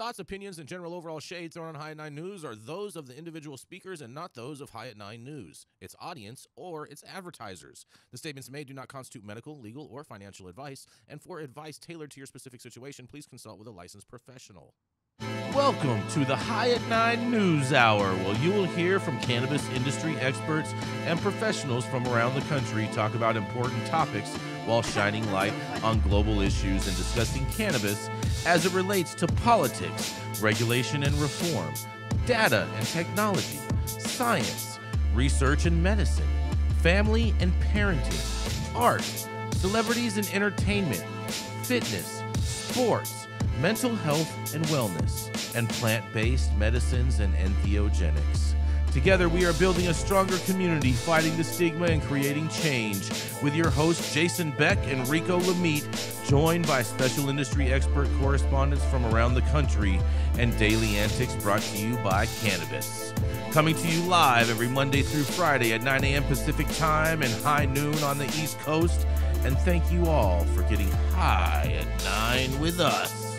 Thoughts, opinions, and general overall shades thrown on High at Nine News are those of the individual speakers and not those of High at Nine News, its audience, or its advertisers. The statements made do not constitute medical, legal, or financial advice, and for advice tailored to your specific situation, please consult with a licensed professional. Welcome to the High at Nine News Hour, where you will hear from cannabis industry experts and professionals from around the country talk about important topics while shining light on global issues and discussing cannabis as it relates to politics, regulation and reform, data and technology, science, research and medicine, family and parenting, art, celebrities and entertainment, fitness, sports, mental health and wellness, and plant based medicines and entheogenics. Together, we are building a stronger community, fighting the stigma and creating change. With your hosts, Jason Beck and Rico Lamitte, joined by special industry expert correspondents from around the country, and daily antics brought to you by Cannabis. Coming to you live every Monday through Friday at 9 a.m. Pacific Time and high noon on the East Coast. And thank you all for getting high at 9 with us.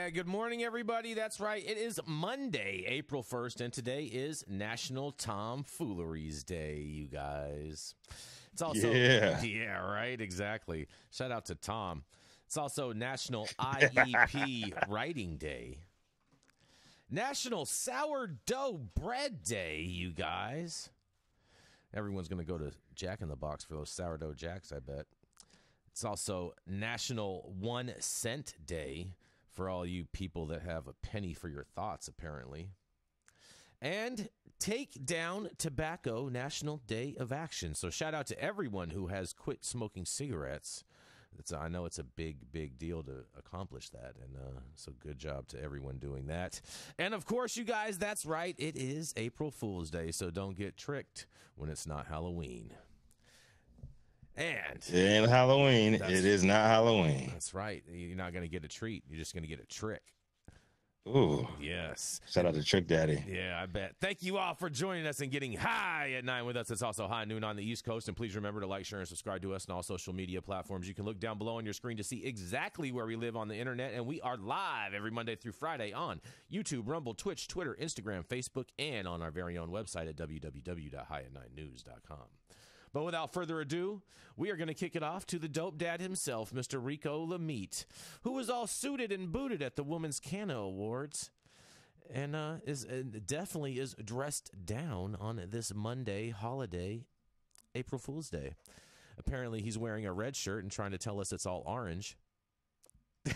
Yeah. Good morning, everybody. That's right. It is Monday, April 1st, and today is National Tomfooleries Day, you guys. It's also, Yeah. yeah, right. Exactly. Shout out to Tom. It's also National IEP Writing Day. National Sourdough Bread Day, you guys. Everyone's going to go to Jack in the Box for those sourdough jacks, I bet. It's also National One Cent Day for all you people that have a penny for your thoughts, apparently. And Take Down Tobacco National Day of Action. So, shout out to everyone who has quit smoking cigarettes. It's, I know it's a big, big deal to accomplish that. And uh, so, good job to everyone doing that. And of course, you guys, that's right. It is April Fool's Day. So, don't get tricked when it's not Halloween. And It ain't Halloween. It is not Halloween. that's right. You're not going to get a treat. You're just going to get a trick. Ooh. Yes. Shout out to Trick Daddy. Yeah, I bet. Thank you all for joining us and getting high at nine with us. It's also high noon on the East Coast. And please remember to like, share, and subscribe to us on all social media platforms. You can look down below on your screen to see exactly where we live on the internet. And we are live every Monday through Friday on YouTube, Rumble, Twitch, Twitter, Instagram, Facebook, and on our very own website at www.highat9news.com. But without further ado, we are going to kick it off to the dope dad himself, Mr. Rico Lamitte, who was all suited and booted at the Women's Cano Awards and uh, is uh, definitely is dressed down on this Monday holiday, April Fool's Day. Apparently, he's wearing a red shirt and trying to tell us it's all orange. yeah,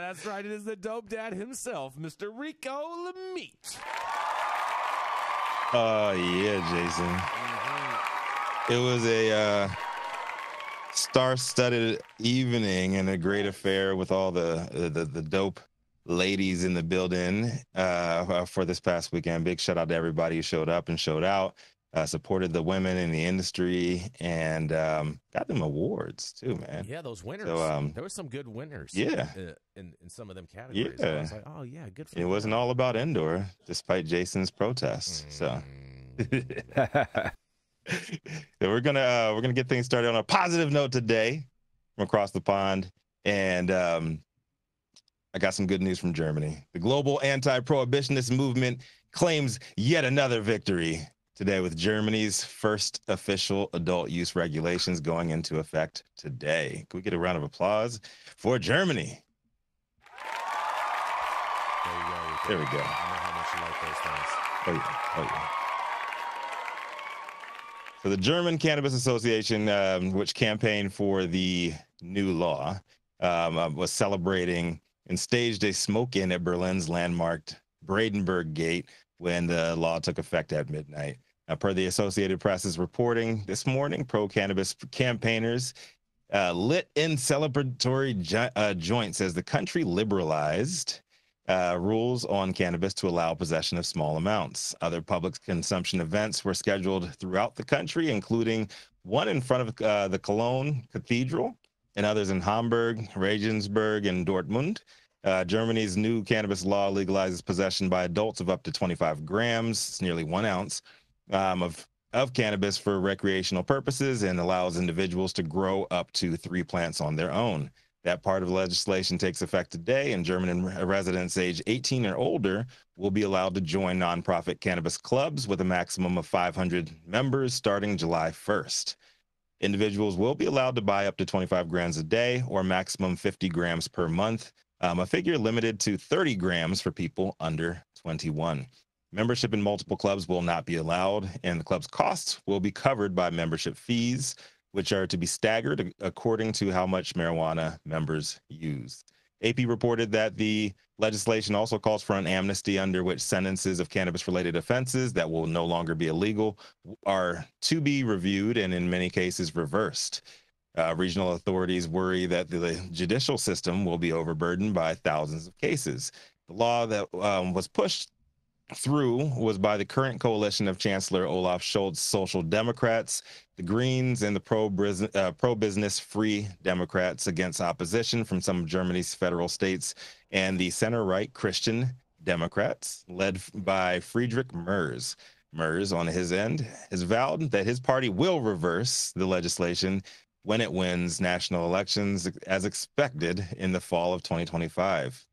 that's right. It is the dope dad himself, Mr. Rico Lamitte. Oh yeah, Jason. It was a uh, star-studded evening and a great affair with all the the, the dope ladies in the building uh, for this past weekend. Big shout out to everybody who showed up and showed out, uh, supported the women in the industry, and um, got them awards too, man. Yeah, those winners. So, um, there were some good winners. Yeah. uh, in in some of them categories. I was like, oh yeah, good for It them. wasn't all about indoor, despite Jason's protests. So. Mm. so we're gonna uh, we're gonna get things started on a positive note today from across the pond, and um, I got some good news from Germany. The global anti-prohibitionist movement claims yet another victory today, with Germany's first official adult use regulations going into effect today. Can we get a round of applause for Germany? There you go. There we go. I know how much you like those things. Oh yeah. Oh yeah. So the German Cannabis Association, um, which campaigned for the new law, um, uh, was celebrating and staged a smoke-in at Berlin's landmarked Brandenburg Gate when the law took effect at midnight. Uh, per the Associated Press's reporting this morning, pro-cannabis campaigners uh, lit in celebratory jo- uh, joints as the country liberalized uh, rules on cannabis to allow possession of small amounts. Other public consumption events were scheduled throughout the country, including one in front of uh, the Cologne Cathedral and others in Hamburg, Regensburg, and Dortmund. Uh, Germany's new cannabis law legalizes possession by adults of up to 25 grams, it's nearly one ounce, um, of of cannabis for recreational purposes and allows individuals to grow up to three plants on their own. That part of legislation takes effect today, and German residents age 18 or older will be allowed to join nonprofit cannabis clubs with a maximum of 500 members starting July 1st. Individuals will be allowed to buy up to 25 grams a day or maximum 50 grams per month, um, a figure limited to 30 grams for people under 21. Membership in multiple clubs will not be allowed, and the club's costs will be covered by membership fees which are to be staggered according to how much marijuana members use. AP reported that the legislation also calls for an amnesty under which sentences of cannabis related offenses that will no longer be illegal are to be reviewed and in many cases reversed. Uh, regional authorities worry that the judicial system will be overburdened by thousands of cases. The law that um, was pushed through was by the current coalition of Chancellor Olaf Scholz Social Democrats, the Greens, and the pro uh, pro business Free Democrats against opposition from some of Germany's federal states, and the center right Christian Democrats, led by Friedrich Merz. Merz, on his end, has vowed that his party will reverse the legislation when it wins national elections as expected in the fall of 2025.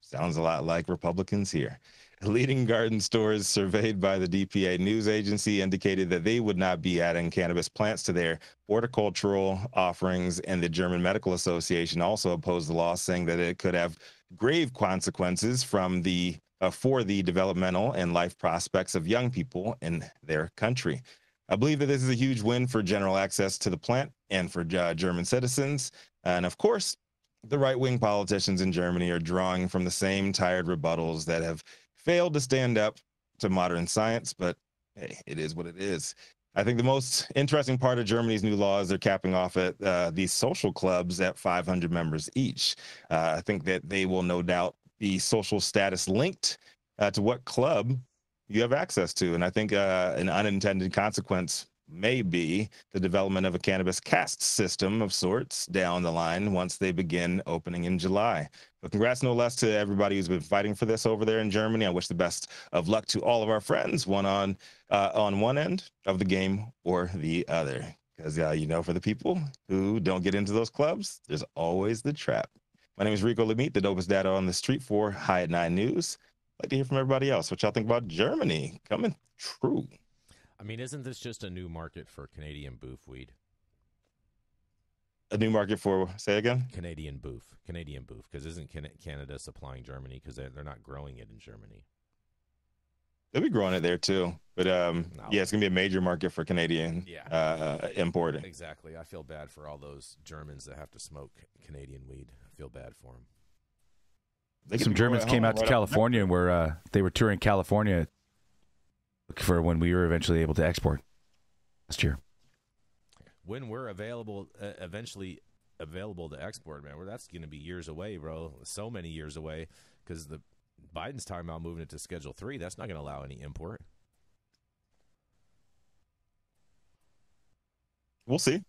Sounds a lot like Republicans here. Leading garden stores surveyed by the DPA news agency indicated that they would not be adding cannabis plants to their horticultural offerings, and the German Medical Association also opposed the law, saying that it could have grave consequences from the uh, for the developmental and life prospects of young people in their country. I believe that this is a huge win for general access to the plant and for uh, German citizens. And of course, the right wing politicians in Germany are drawing from the same tired rebuttals that have failed to stand up to modern science, but hey, it is what it is. I think the most interesting part of Germany's new law is they're capping off at uh, these social clubs at 500 members each. Uh, I think that they will no doubt be social status linked uh, to what club you have access to. And I think uh, an unintended consequence may be the development of a cannabis caste system of sorts down the line once they begin opening in July. But congrats, no less, to everybody who's been fighting for this over there in Germany. I wish the best of luck to all of our friends, one on uh, on one end of the game or the other. Because uh, you know, for the people who don't get into those clubs, there's always the trap. My name is Rico Lamitte, the dopest data on the street for High at Nine News. I'd like to hear from everybody else. What y'all think about Germany coming true? I mean, isn't this just a new market for Canadian boof weed? A new market for say again? Canadian boof, Canadian boof, because isn't Canada supplying Germany because they're, they're not growing it in Germany? They'll be growing it there too, but um, no. yeah, it's gonna be a major market for Canadian yeah. uh, importing. Exactly. I feel bad for all those Germans that have to smoke Canadian weed. I feel bad for them. Some Germans came out to California and were uh, they were touring California for when we were eventually able to export last year. When we're available, uh, eventually available to export, man, well, that's going to be years away, bro. So many years away because the Biden's talking about moving it to Schedule Three. That's not going to allow any import. We'll see.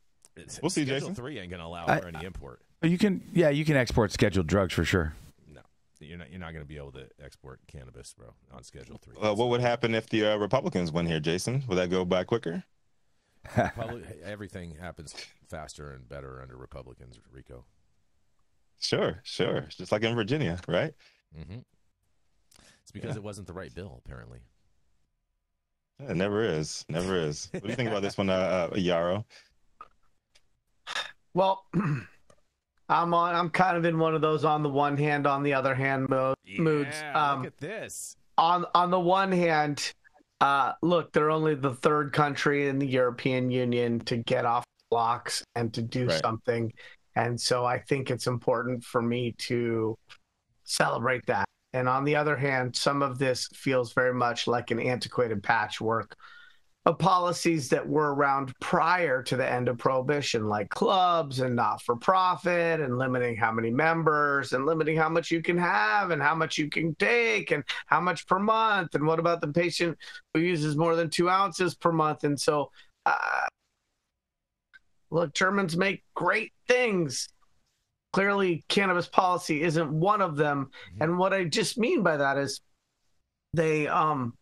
We'll see, Schedule Jason. Three ain't going to allow I, for any import. You can, yeah, you can export scheduled drugs for sure. You're not you're not going to be able to export cannabis, bro, on Schedule Three. Uh, what would happen if the uh, Republicans win here, Jason? Would that go by quicker? everything happens faster and better under Republicans, Rico. Sure, sure. Just like in Virginia, right? Mm-hmm. It's because yeah. it wasn't the right bill, apparently. It never is. Never is. What do you think about this one, uh, uh, Yarrow? Well, I'm on. I'm kind of in one of those on the one hand, on the other hand mode, yeah, moods. Um, look at this. On on the one hand, uh, look, they're only the third country in the European Union to get off blocks and to do right. something, and so I think it's important for me to celebrate that. And on the other hand, some of this feels very much like an antiquated patchwork of policies that were around prior to the end of prohibition, like clubs and not for profit, and limiting how many members, and limiting how much you can have, and how much you can take, and how much per month. And what about the patient who uses more than two ounces per month? And so, uh, look, Germans make great things. clearly cannabis policy isn't one of them. Mm-hmm. And what I just mean by that is they um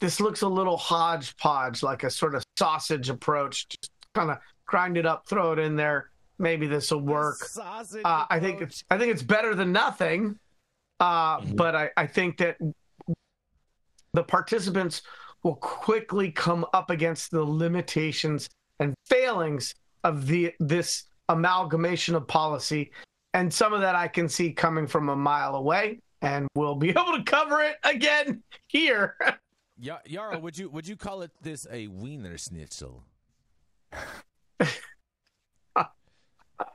this looks a little hodgepodge, like a sort of sausage approach. Just kind of grind it up, throw it in there. Maybe this will work. Sausage Uh, I think it's I think it's better than nothing. Uh, Mhm. But I, I think that the participants will quickly come up against the limitations and failings of the this amalgamation of policy, and some of that I can see coming from a mile away, and we'll be able to cover it again here. Ya- Yarrow, would you would you call it this a wiener schnitzel?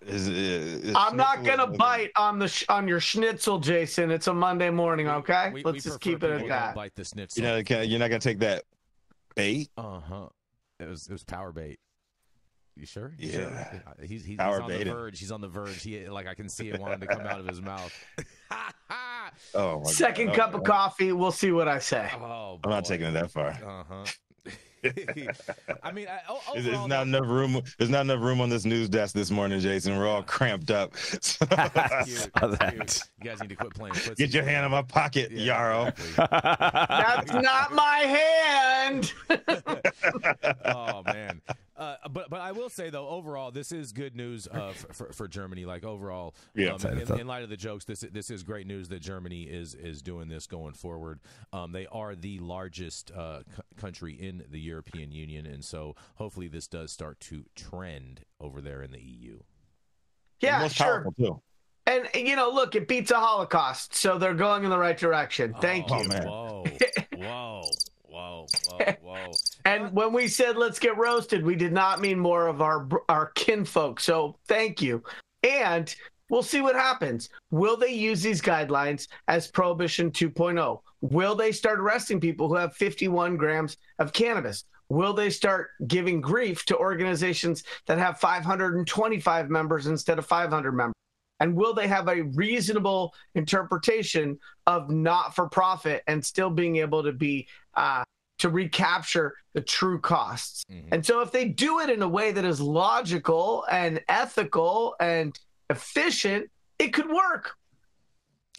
Is, is, I'm not gonna bite on the sh- on your schnitzel, Jason. It's a Monday morning, okay? We- we Let's just keep it at that. Bite the schnitzel. You know, can- you're not gonna take that bait. Uh huh. It was it was power bait. You sure? You Yeah. Sure? He's he's, Power he's on the verge. He's on the verge. He like I can see it wanting to come out of his mouth. Oh, my Second God. cup Okay. of coffee. We'll see what I say. oh, I'm not taking it that far. Uh huh. I mean, I, o- There's overall, not enough room. There's not enough room on this news desk this morning, Jason. We're all cramped up. It's Saw cute. that. You guys need to quit playing footsie. Get your hand in my pocket, Yeah, Yarrow. exactly. That's not my hand. oh man. Uh, but but I will say though, overall, this is good news uh, for, for, for Germany. Like overall, Yeah. um, in, in light of the jokes, this this is great news that Germany is is doing this going forward. Um, they are the largest uh, c- country in the European Union, and so hopefully this does start to trend over there in the EU. yeah, most sure. too. And you know, look, it beats a Holocaust, so they're going in the right direction. Thank Oh, you. man. Whoa, whoa, whoa, whoa, whoa. And when we said let's get roasted, we did not mean more of our our kinfolk. So thank you. And we'll see what happens. Will they use these guidelines as Prohibition 2.0? Will they start arresting people who have 51 grams of cannabis? Will they start giving grief to organizations that have 525 members instead of 500 members? And will they have a reasonable interpretation of not for profit and still being able to be uh, to recapture the true costs. Mhm. And so if they do it in a way that is logical and ethical and efficient, it could work.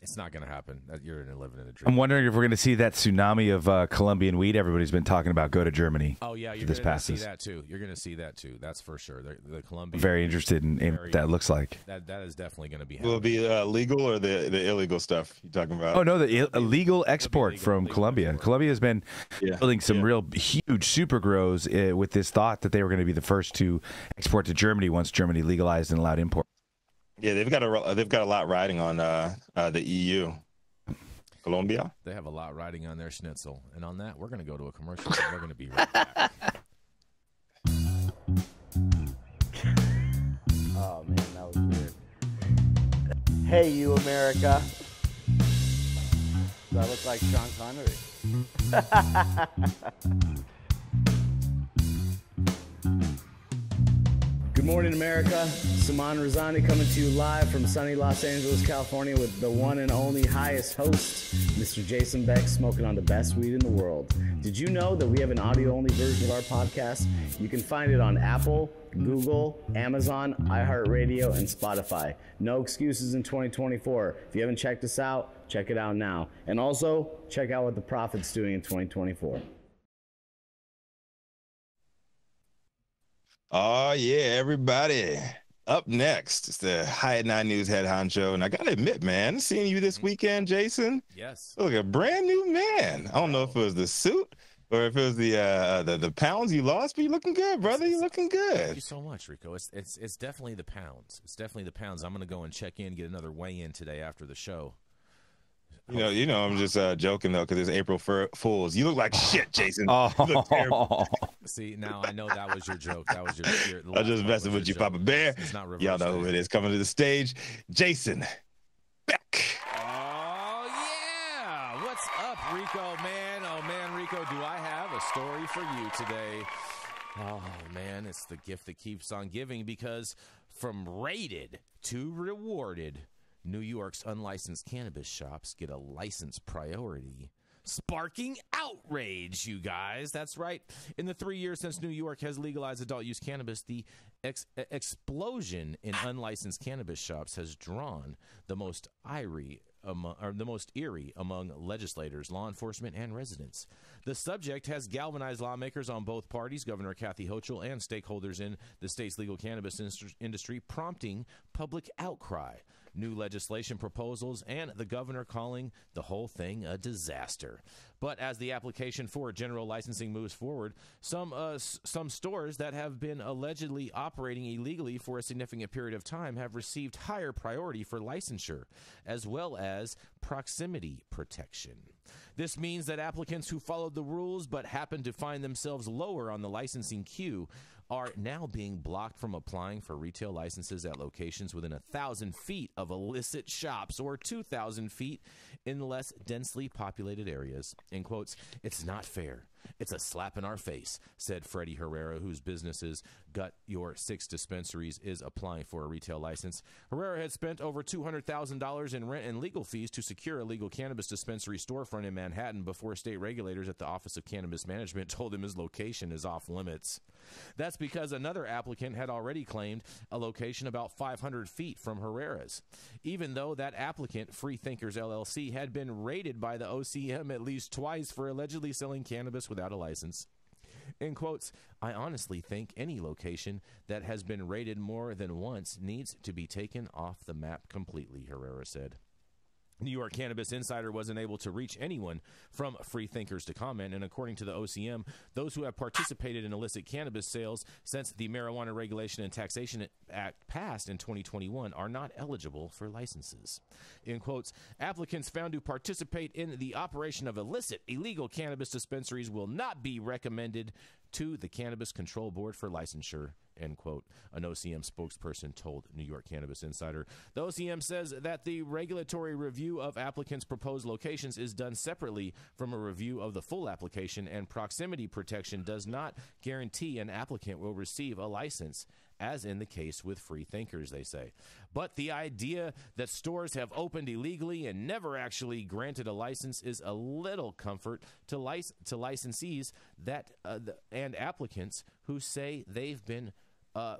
It's not going to happen. That You're living in a dream. I'm wondering if we're going to see that tsunami of uh, Colombian weed everybody's been talking about go to Germany. Oh yeah, you're this going to see that too. You're going to see that too. That's for sure. The, the Colombian Very interested in, in Very- that looks like. that that is definitely going to be. Will it happening. be uh, legal or the the illegal stuff you're talking about? Oh no, the Ill- illegal export legal- from legal Colombia. export. Colombia has been Yeah, building some yeah. real huge super grows uh, with this thought that they were going to be the first to export to Germany once Germany legalized and allowed import. Yeah, they've got a they've got a lot riding on uh, uh, the EU. Colombia. They have a lot riding on their schnitzel, and on that, we're going to go to a commercial. and we're going to be right back. Oh man, that was weird. Hey, you America. Do I look like Sean Connery? Good morning, America. Saman Razani coming to you live from sunny Los Angeles, California, with the one and only highest host, Mr. Jason Beck, smoking on the best weed in the world. Did you know that we have an audio only version of our podcast? You can find it on Apple, Google, Amazon, iHeartRadio, and Spotify. No excuses in 2024. If you haven't checked us out, check it out now. And also, check out what the Prophet's doing in 2024. Oh yeah, everybody. Up next, it's the High Nine News head honcho, and I gotta admit, man, seeing you this weekend, Jason, Yes. look a brand new man. I don't know if it was the suit or if it was the uh the, the pounds you lost, but you're looking good, brother. You're looking good. Thank you so much, Rico. It's it's it's definitely the pounds. It's definitely the pounds. I'm going to go and check in, get another weigh in today after the show. You know, you know, I'm just uh, joking though, because it's April Fur- Fools. You look like shit, Jason. You look terrible. Oh, See, now I know that was your joke. That was your. your I'm just messing with you, joke. Papa Bear. It's not reverse. Y'all know who it is coming to the stage, Jason Beck. Oh yeah! What's up, Rico? Man, oh man, Rico, do I have a story for you today? Oh man, it's the gift that keeps on giving because from rated to rewarded, New York's unlicensed cannabis shops get a license priority sparking outrage, you guys. That's right. In the three years since New York has legalized adult use cannabis, the ex- explosion in ah. unlicensed cannabis shops has drawn the most eerie among, or the most eerie among legislators, law enforcement, and residents. The subject has galvanized lawmakers on both parties, Governor Kathy Hochul, and stakeholders in the state's legal cannabis industry, prompting public outcry, new legislation proposals, and the governor calling the whole thing a disaster. But as the application for general licensing moves forward, some uh, some stores that have been allegedly operating illegally for a significant period of time have received higher priority for licensure, as well as proximity protection. This means that applicants who followed the rules but happen to find themselves lower on the licensing queue are now being blocked from applying for retail licenses at locations within a thousand feet of illicit shops or 2,000 feet in less densely populated areas. In quotes, it's not fair. It's a slap in our face, said Freddie Herrera, whose businesses Got Your Six Dispensaries is applying for a retail license. Herrera had spent over $200,000 in rent and legal fees to secure a legal cannabis dispensary storefront in Manhattan before state regulators at the Office of Cannabis Management told him his location is off limits. That's because another applicant had already claimed a location about 500 feet from Herrera's. Even though that applicant, Free Thinkers LLC, had been raided by the OCM at least twice for allegedly selling cannabis without a license. In quotes, I honestly think any location that has been raided more than once needs to be taken off the map completely, Herrera said. New York Cannabis Insider wasn't able to reach anyone from free thinkers to comment, and according to the OCM, those who have participated in illicit cannabis sales since the Marijuana Regulation and Taxation Act passed in 2021 are not eligible for licenses. In quotes, applicants found to participate in the operation of illicit, illegal cannabis dispensaries will not be recommended to the Cannabis Control Board for licensure end quote, an OCM spokesperson told New York Cannabis Insider. The OCM says that the regulatory review of applicants' proposed locations is done separately from a review of the full application, and proximity protection does not guarantee an applicant will receive a license as in the case with free thinkers, they say. But the idea that stores have opened illegally and never actually granted a license is a little comfort to, lic- to licensees that uh, the, and applicants who say they've been uh,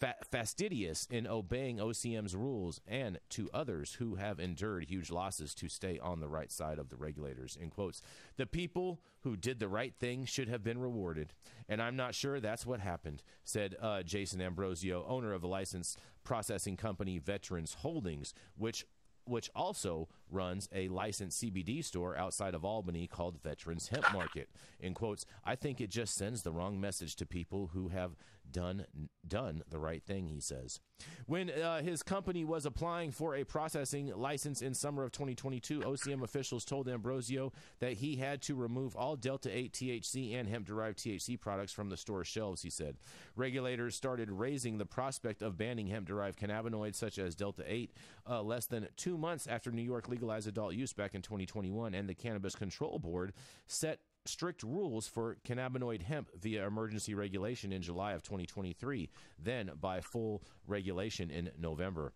fa- fastidious in obeying OCM's rules and to others who have endured huge losses to stay on the right side of the regulators. In quotes, the people who did the right thing should have been rewarded, and I'm not sure that's what happened, said uh, Jason Ambrosio, owner of the licensed processing company Veterans Holdings, which which also runs a licensed CBD store outside of Albany called Veterans Hemp Market. In quotes, I think it just sends the wrong message to people who have done done the right thing, he says. When uh, his company was applying for a processing license in summer of 2022, OCM officials told Ambrosio that he had to remove all Delta 8 THC and hemp derived THC products from the store shelves, he said. Regulators started raising the prospect of banning hemp derived cannabinoids such as Delta 8 uh, less than two months after New York legalized adult use back in 2021, and the Cannabis Control Board set strict rules for cannabinoid hemp via emergency regulation in July of 2023, then by full regulation in November.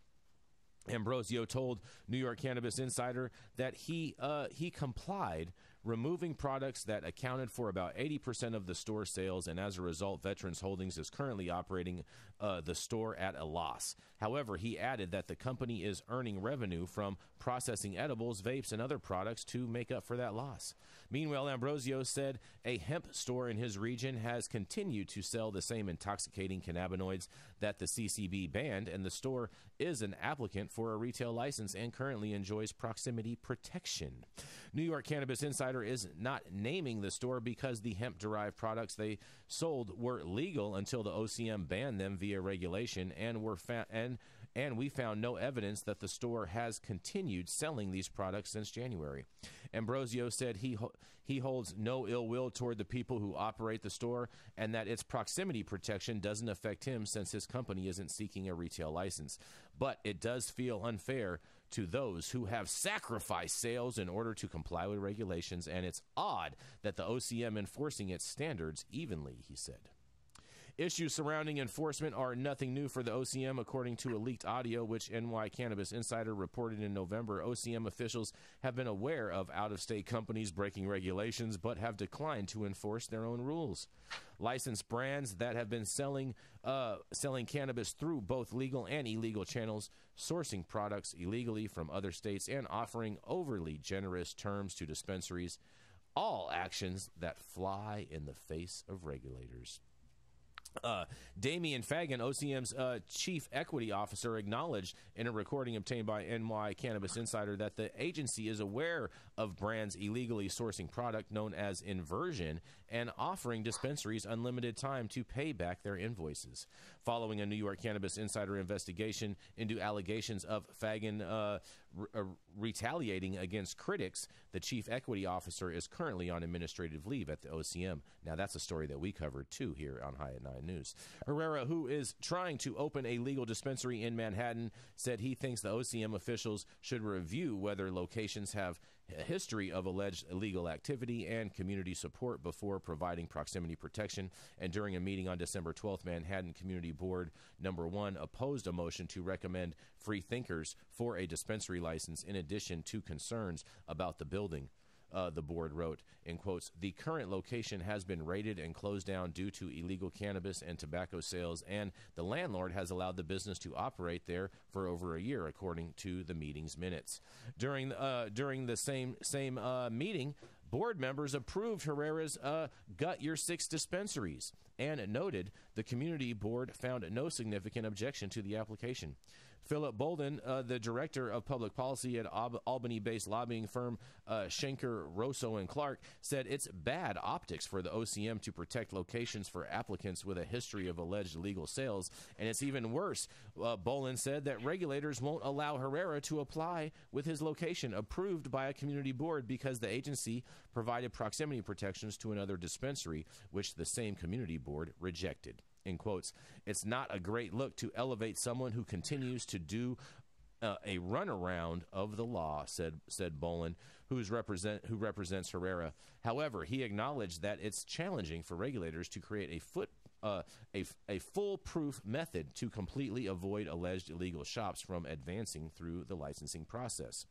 Ambrosio told New York Cannabis Insider that he uh, he complied removing products that accounted for about 80% of the store sales, and as a result, Veterans Holdings is currently operating uh, the store at a loss. However, he added that the company is earning revenue from processing edibles, vapes, and other products to make up for that loss. Meanwhile, Ambrosio said a hemp store in his region has continued to sell the same intoxicating cannabinoids that the CCB banned, and the store is an applicant for a retail license and currently enjoys proximity protection. New York Cannabis Insider is not naming the store because the hemp derived products they sold were legal until the OCM banned them via regulation and were fa- and and we found no evidence that the store has continued selling these products since January. Ambrosio said he ho- he holds no ill will toward the people who operate the store and that its proximity protection doesn't affect him since his company isn't seeking a retail license. But it does feel unfair to those who have sacrificed sales in order to comply with regulations, and it's odd that the OCM enforcing its standards evenly, he said. Issues surrounding enforcement are nothing new for the OCM, according to a leaked audio which NY Cannabis Insider reported in November. OCM officials have been aware of out of state companies breaking regulations but have declined to enforce their own rules. Licensed brands that have been selling uh, selling cannabis through both legal and illegal channels, sourcing products illegally from other states, and offering overly generous terms to dispensaries. All actions that fly in the face of regulators. Uh, Damian Fagan, OCM's uh, chief equity officer, acknowledged in a recording obtained by NY Cannabis Insider that the agency is aware of brands illegally sourcing product known as inversion and offering dispensaries unlimited time to pay back their invoices. Following a New York Cannabis Insider investigation into allegations of Fagan uh, re- uh, retaliating against critics, the chief equity officer is currently on administrative leave at the OCM. Now, that's a story that we covered too here on High at Nine News. Herrera, who is trying to open a legal dispensary in Manhattan, said he thinks the OCM officials should review whether locations have history of alleged illegal activity and community support before providing proximity protection. And during a meeting on December 12th, Manhattan Community Board number one opposed a motion to recommend free thinkers for a dispensary license in addition to concerns about the building. Uh, the board wrote in quotes the current location has been raided and closed down due to illegal cannabis and tobacco sales and the landlord has allowed the business to operate there for over a year according to the meeting's minutes. During uh, during the same same uh, meeting board members approved Herrera's uh, got your six dispensaries and noted the community board found no significant objection to the application Philip Bolden, uh, the director of public policy at Al- Albany-based lobbying firm uh, Schenker, Rosso and Clark, said it's bad optics for the OCM to protect locations for applicants with a history of alleged illegal sales, and it's even worse. Uh, Bolin said that regulators won't allow Herrera to apply with his location approved by a community board because the agency provided proximity protections to another dispensary, which the same community board rejected in quotes. It's not a great look to elevate someone who continues to do uh, a runaround of the law, said said Bolin, who's represent who represents Herrera. However, he acknowledged that it's challenging for regulators to create a foot. Uh, a, a foolproof method to completely avoid alleged illegal shops from advancing through the licensing process.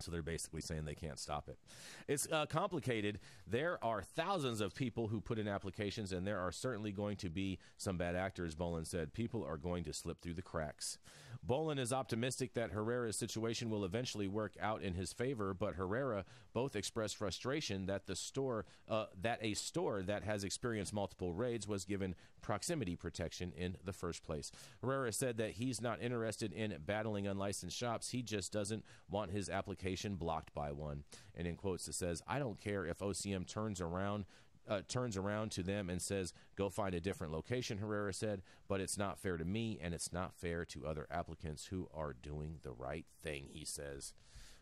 So they're basically saying they can't stop it. It's uh, complicated. There are thousands of people who put in applications, and there are certainly going to be some bad actors, Bolin said. People are going to slip through the cracks. Bolin is optimistic that Herrera's situation will eventually work out in his favor, but Herrera both expressed frustration that the store, uh, that a store that has experienced multiple raids was given proximity protection in the first place. Herrera said that he's not interested in battling unlicensed shops. He just doesn't want his application blocked by one. And in quotes, it says, I don't care if OCM turns around uh, turns around to them and says, Go find a different location, Herrera said, but it's not fair to me and it's not fair to other applicants who are doing the right thing, he says.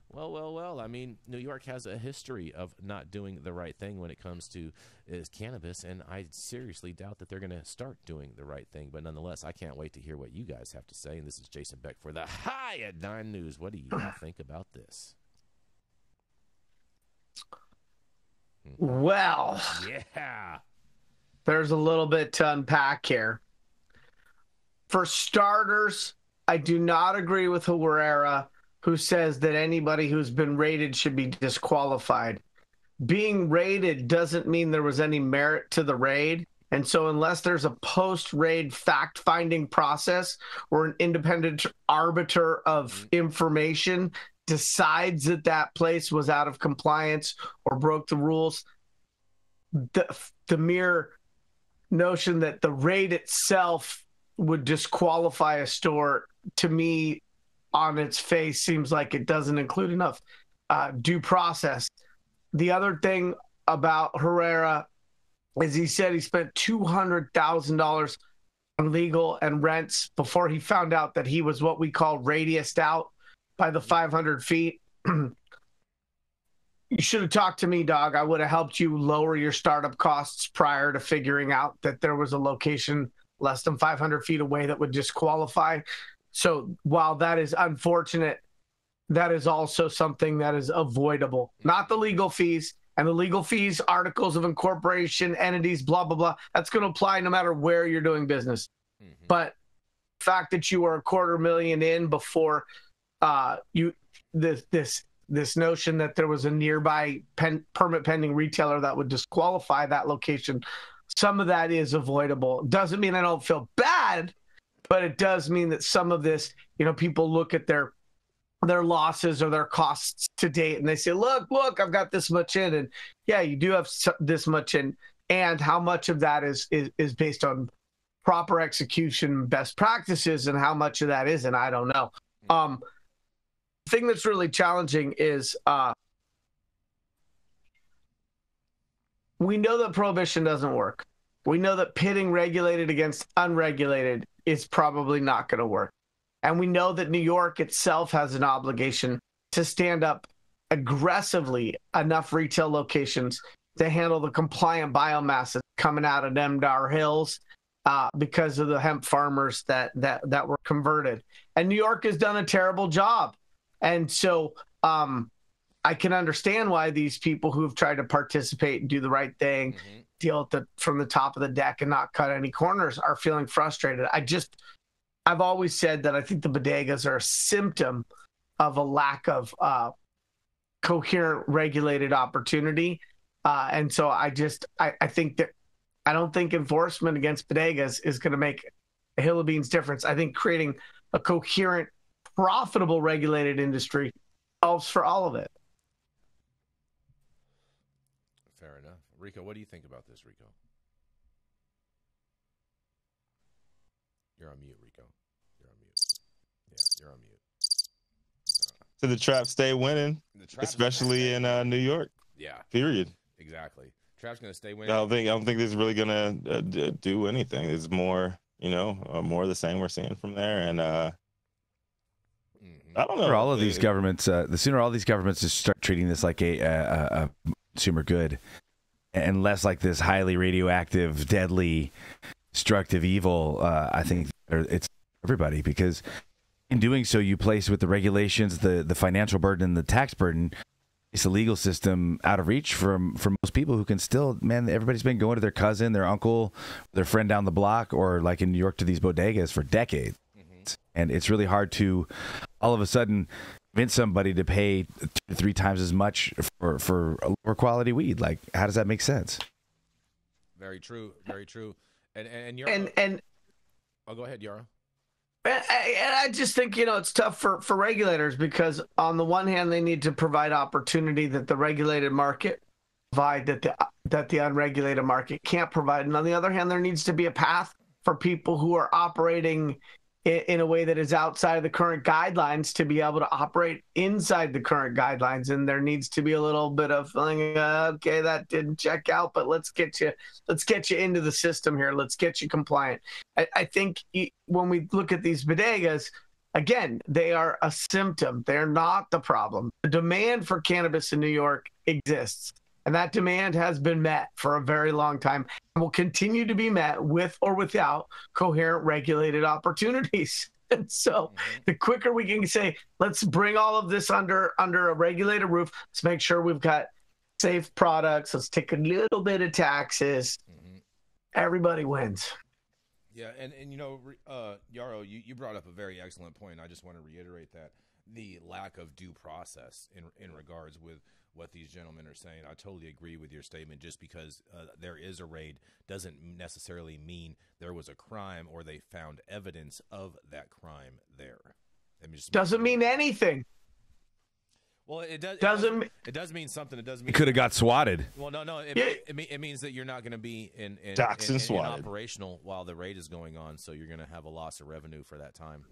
Well, well, well. I mean, New York has a history of not doing the right thing when it comes to is cannabis, and I seriously doubt that they're going to start doing the right thing. But nonetheless, I can't wait to hear what you guys have to say. And this is Jason Beck for the High at Nine News. What do you think about this? Well, Yeah. there's a little bit to unpack here. For starters, I do not agree with Herrera, who says that anybody who's been raided should be disqualified. Being raided doesn't mean there was any merit to the raid. And so, unless there's a post raid fact finding process or an independent arbiter of mm-hmm. information decides that that place was out of compliance or broke the rules, the, the mere notion that the raid itself would disqualify a store to me on its face seems like it doesn't include enough uh, due process. The other thing about Herrera is he said he spent $200,000 on legal and rents before he found out that he was what we call radiused out by the 500 feet. you should have talked to me, dog. I would have helped you lower your startup costs prior to figuring out that there was a location less than 500 feet away that would disqualify. So while that is unfortunate, that is also something that is avoidable. Not the legal fees, And the legal fees, articles of incorporation, entities, blah, blah, blah, that's going to apply no matter where you're doing business. Mhm. But the fact that you were a quarter million in before uh, you this this this notion that there was a nearby pen, permit pending retailer that would disqualify that location, some of that is avoidable. Doesn't mean I don't feel bad, but it does mean that some of this, you know, people look at their their losses or their costs to date and they say, look, look, I've got this much in, and yeah, you do have this much in, and how much of that is is, is based on proper execution, best practices, and how much of that isn't, I don't know. Um, thing that's really challenging is uh, we know that prohibition doesn't work. We know that pitting regulated against unregulated is probably not going to work. And we know that New York itself has an obligation to stand up aggressively enough retail locations to handle the compliant biomass that's coming out of Nemdar Hills uh, because of the hemp farmers that that that were converted. And New York has done a terrible job. And so um, I can understand why these people who have tried to participate and do the right thing, Mhm. Deal the from the top of the deck and not cut any corners, are feeling frustrated. I just, I've always said that I think the bodegas are a symptom of a lack of uh, coherent regulated opportunity. Uh, and so I just, I, I think that I don't think enforcement against bodegas is going to make a hill of beans difference. I think creating a coherent, profitable regulated industry helps for all of it. Fair enough. Rico, what do you think about this, Rico? You're on mute, Rico. You're on mute. Yeah, you're on mute. So the trap stay winning, The trap's especially gonna in uh, New York. yeah, Period. exactly. Trap's gonna stay winning. I winning. don't think I don't think this is really gonna uh, d- do anything. It's more, you know, uh, more of the same we're seeing from there, and uh, Mhm. I don't know. For all of these governments, uh, the sooner all these governments just start treating this like a, a, a a consumer good, and less like this highly radioactive, deadly, destructive evil, uh, I think it's everybody because in doing so, you place with the regulations, the the financial burden, and the tax burden. It's the legal system out of reach from for most people who can still man. Everybody's been going to their cousin, their uncle, their friend down the block, or like in New York to these bodegas for decades and it's really hard to all of a sudden convince somebody to pay two to three times as much for for a lower quality weed. Like, how does that make sense? Very true. Very true. And and, and you're. And and oh, go ahead, Yarrow. And I, and I just think you know it's tough for for regulators because on the one hand they need to provide opportunity that the regulated market provide that the that the unregulated market can't provide, and on the other hand there needs to be a path for people who are operating in, a way that is outside of the current guidelines to be able to operate inside the current guidelines, and there needs to be a little bit of feeling, uh, okay, that didn't check out, but let's get you let's get you into the system here, let's get you compliant. I, I think when we look at these bodegas, again, they are a symptom. They're not the problem. The demand for cannabis in New York exists, and that demand has been met for a very long time and will continue to be met with or without coherent regulated opportunities. And so, the quicker we can say, let's bring all of this under under a regulated roof. Let's make sure we've got safe products. Let's take a little bit of taxes. Mhm. Everybody wins. Yeah, and, and you know, uh, Yarrow, you, you brought up a very excellent point. I just want to reiterate that the lack of due process in in regards with what these gentlemen are saying. I totally agree with your statement. Just because uh, there is a raid doesn't necessarily mean there was a crime or they found evidence of that crime there. Let me just Doesn't mean anything. well, it does. Doesn't does, it does mean something. It does mean could have got swatted. Well, no, no. It, Yeah. it, mean, it means that you're not going to be in, in, in, in- in operational while the raid is going on, so you're going to have a loss of revenue for that time.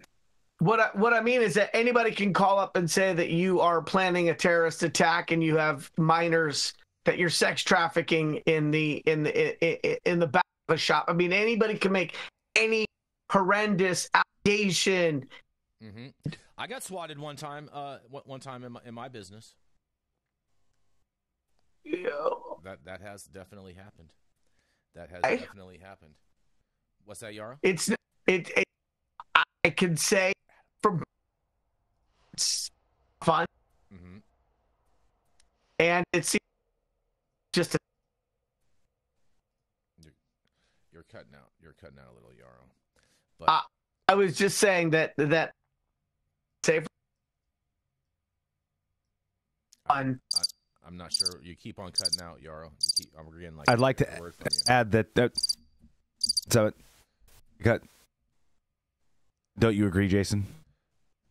What I, what I mean is that anybody can call up and say that you are planning a terrorist attack and you have minors that you're sex trafficking in the in the in, in the back of a shop. I mean, anybody can make any horrendous allegation. hmm I got swatted one time. Uh, one time in my, in my business. Know, That that has definitely happened. That has I- definitely happened. What's that, Yarrow? it's it, it. I can say from it's fun hmm and it's just a You're cutting out. You're cutting out a little, Yarrow. But Uh, I was just saying that that say on I'm not sure. You keep on cutting out, Yarrow. You keep. I'm getting like. I'd like to a word from you. add that that so got don't you agree jason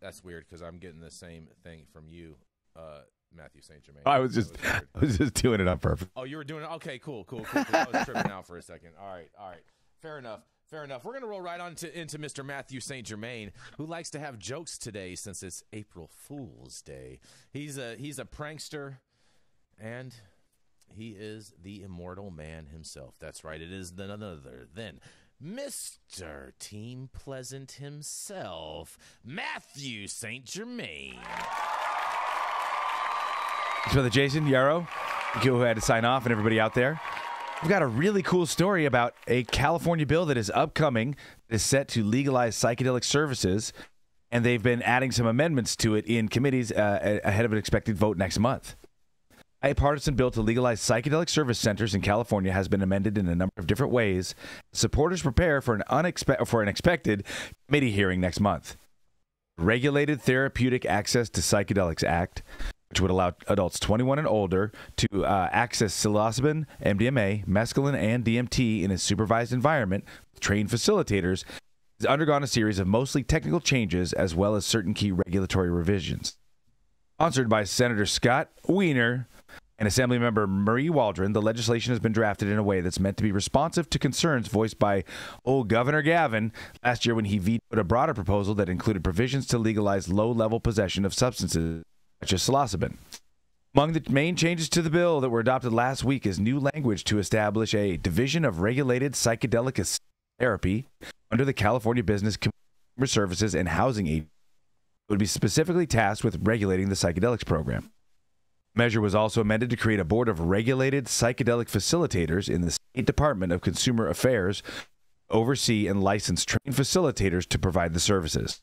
That's weird because I'm getting the same thing from you, uh, Mathieu St. Germain. i was just weird. i was just doing it on purpose Oh, you were doing it. Okay, cool, cool, cool. cool. I was tripping out for a second. All right, all right. Fair enough. Fair enough. We're gonna roll right on to, into Mr. Mathieu St. Germain, who likes to have jokes today since it's April Fool's Day. He's a he's a prankster, and he is the immortal man himself. That's right. It is none other than Mr. Team Pleasant himself, Mathieu St. Germain. so brother jason yarrow who had to sign off and everybody out there we've got a really cool story about a california bill that is upcoming that is set to legalize psychedelic services and they've been adding some amendments to it in committees uh, ahead of an expected vote next month A partisan bill to legalize psychedelic service centers in California has been amended in a number of different ways. Supporters prepare for an unexpe- for an expected committee hearing next month. Regulated Therapeutic Access to Psychedelics Act, which would allow adults 21 and older to uh, access psilocybin, MDMA, mescaline, and DMT in a supervised environment with trained facilitators, has undergone a series of mostly technical changes as well as certain key regulatory revisions. Sponsored by Senator Scott Wiener and Assemblymember Marie Waldron, the legislation has been drafted in a way that's meant to be responsive to concerns voiced by old Governor Gavin last year when he vetoed a broader proposal that included provisions to legalize low level possession of substances such as psilocybin. Among the main changes to the bill that were adopted last week is new language to establish a division of regulated psychedelic therapy under the California Business Consumer Services and Housing Agency. It would be specifically tasked with regulating the psychedelics program. Measure was also amended to create a board of regulated psychedelic facilitators in the State Department of Consumer Affairs, oversee and license trained facilitators to provide the services.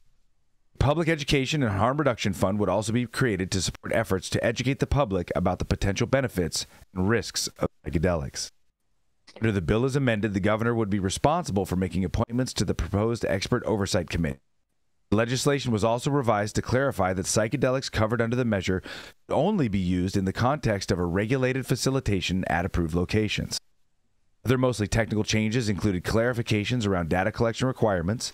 Public Education and Harm Reduction Fund would also be created to support efforts to educate the public about the potential benefits and risks of psychedelics. Under the bill as amended, the governor would be responsible for making appointments to the proposed expert oversight committee. Legislation was also revised to clarify that psychedelics covered under the measure could only be used in the context of a regulated facilitation at approved locations. Other mostly technical changes included clarifications around data collection requirements,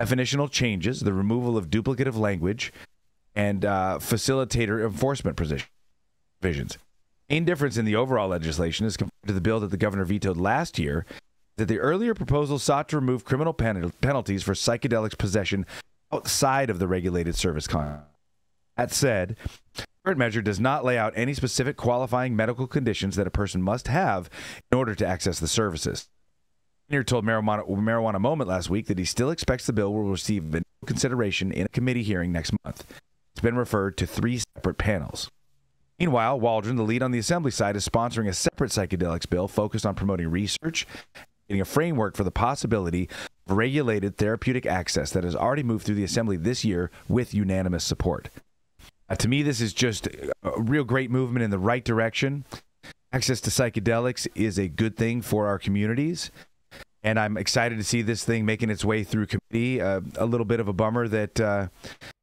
definitional changes, the removal of duplicative language, and uh, facilitator enforcement provisions. Main difference in the overall legislation as compared to the bill that the governor vetoed last year that the earlier proposal sought to remove criminal pen- penalties for psychedelics possession outside of the regulated service con. That said, the current measure does not lay out any specific qualifying medical conditions that a person must have in order to access the services. Wiener told Marijuana, Marijuana Moment last week that he still expects the bill will receive consideration in a committee hearing next month. It's been referred to three separate panels. Meanwhile, Waldron, the lead on the assembly side, is sponsoring a separate psychedelics bill focused on promoting research, a framework for the possibility of regulated therapeutic access that has already moved through the assembly this year with unanimous support. Uh, to me, this is just a real great movement in the right direction. Access to psychedelics is a good thing for our communities. And I'm excited to see this thing making its way through committee. Uh, a little bit of a bummer that uh,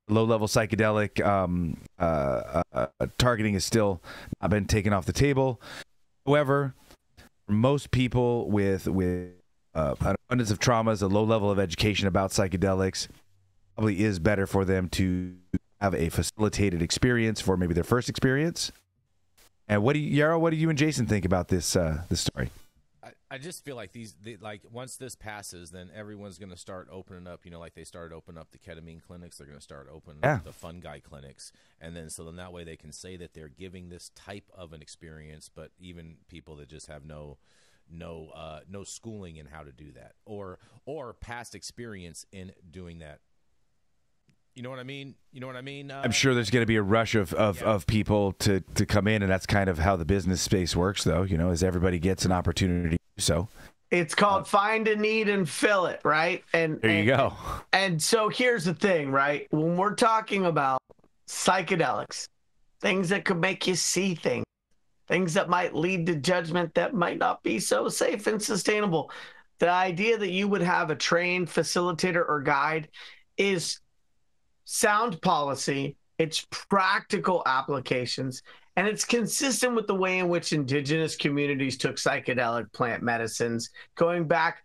low level psychedelic um, uh, uh, targeting has still not been taken off the table. However, most people with with uh, an abundance of traumas, a low level of education about psychedelics, probably is better for them to have a facilitated experience for maybe their first experience. And what do you, Yarrow? What do you and Jason think about this uh, this story? I, just feel like these, they, like once this passes, then everyone's going to start opening up. You know, like they started opening up the ketamine clinics. They're going to start opening Yeah. up the fungi clinics, and then so then that way they can say that they're giving this type of an experience. But even people that just have no, no, uh, no schooling in how to do that, or or past experience in doing that. You know what I mean? You know what I mean? Uh, I'm sure there's going to be a rush of, of, Yeah. of people to, to come in, and that's kind of how the business space works, though. You know, as everybody gets an opportunity so. it's called uh, find a need and fill it, right? And There you go. And so here's the thing, right? When we're talking about psychedelics, things that could make you see things, things that might lead to judgment that might not be so safe and sustainable. The idea that you would have a trained facilitator or guide is sound policy, it's practical applications, and it's consistent with the way in which indigenous communities took psychedelic plant medicines going back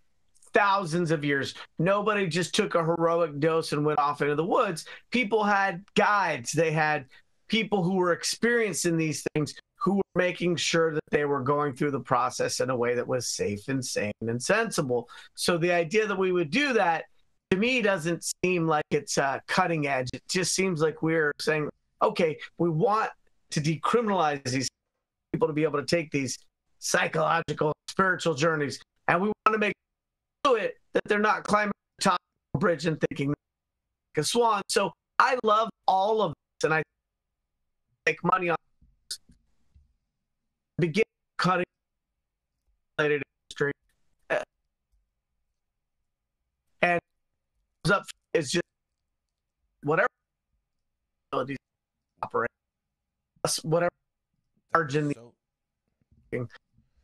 thousands of years. Nobody just took a heroic dose and went off into the woods. People had guides, they had people who were experienced in these things who were making sure that they were going through the process in a way that was safe and sane and sensible. So the idea that we would do that to me doesn't seem like it's uh, cutting edge. It just seems like we're saying, okay, we want to decriminalize these people to be able to take these psychological, spiritual journeys, and we want to make it that they're not climbing the top the bridge and thinking like a swan. So I love all of this, and I make money on this. begin cutting related industry, and up is just whatever abilities operate, whatever margin. So,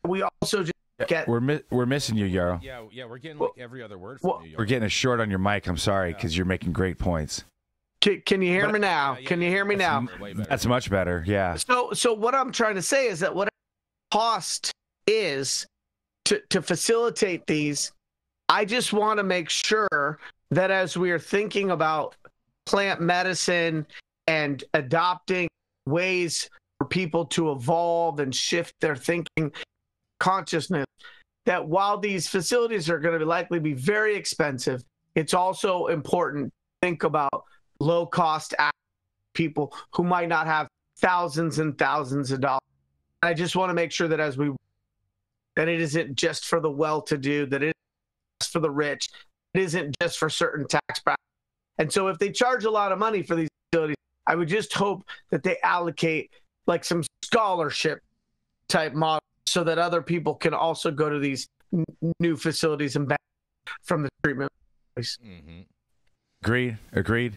we also just get we're mi- we're missing you, Yarrow. Yeah, yeah, we're getting like every other word from well, you. We're getting a short on your mic. I'm sorry because you're making great points. Can, can you hear But- me now? Can you hear me now? That's much better. Yeah. So, so what I'm trying to say is that what cost is to to facilitate these, I just want to make sure that as we are thinking about plant medicine and adopting ways for people to evolve and shift their thinking consciousness, that while these facilities are going to likely be very expensive, it's also important to think about low cost people who might not have thousands and thousands of dollars. I just want to make sure that as we that it isn't just for the well-to-do, that it is for the rich, it isn't just for certain tax brackets. And so if they charge a lot of money for these facilities, I would just hope that they allocate like some scholarship type model so that other people can also go to these n- new facilities and benefit from the treatment. Mm-hmm. Agreed. Agreed.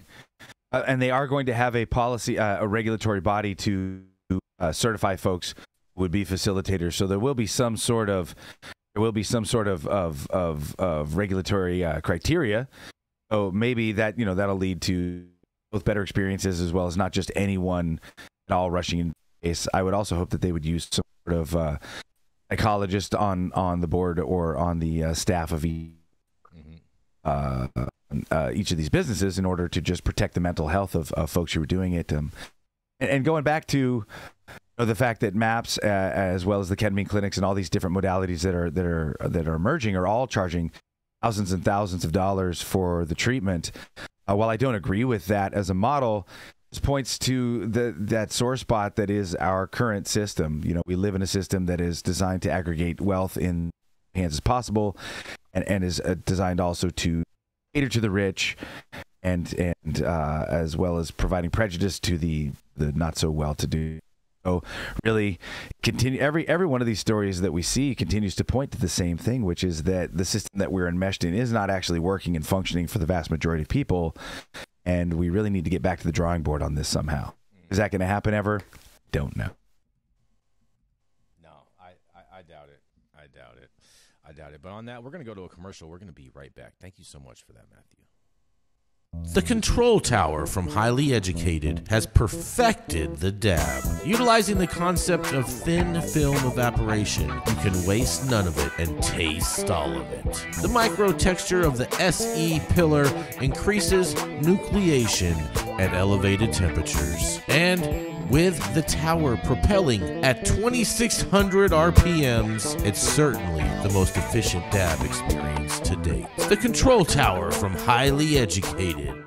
Uh, and they are going to have a policy, uh, a regulatory body to uh, certify folks would be facilitators. So there will be some sort of there will be some sort of of of, of regulatory uh, criteria. So maybe that you know that'll lead to both better experiences as well as not just anyone at all rushing in. Case. I would also hope that they would use some sort of uh, psychologist on on the board or on the uh, staff of each Mm-hmm. uh, uh, each of these businesses in order to just protect the mental health of, of folks who are doing it. Um, and, and going back to you know, the fact that MAPS, uh, as well as the ketamine clinics and all these different modalities that are that are that are emerging, are all charging thousands and thousands of dollars for the treatment. Uh, while I don't agree with that as a model, this points to the that sore spot that is our current system. You know, we live in a system that is designed to aggregate wealth in hands as possible, and and is uh, designed also to cater to the rich, and and uh, as well as providing prejudice to the the not so well to do. So really, continue every every one of these stories that we see continues to point to the same thing, which is that the system that we're enmeshed in is not actually working and functioning for the vast majority of people, and we really need to get back to the drawing board on this somehow. Is that going to happen ever? Don't know. No, I, I, I doubt it. I doubt it. I doubt it. But on that, we're going to go to a commercial. We're going to be right back. Thank you so much for that, Mathieu. The Control Tower from Highly Educated has perfected the dab. Utilizing the concept of thin film evaporation, you can waste none of it and taste all of it. The micro texture of the SE pillar increases nucleation at elevated temperatures. And with the tower propelling at 2600 RPMs, it's certainly the most efficient dab experience to date. The Control Tower from Highly Educated.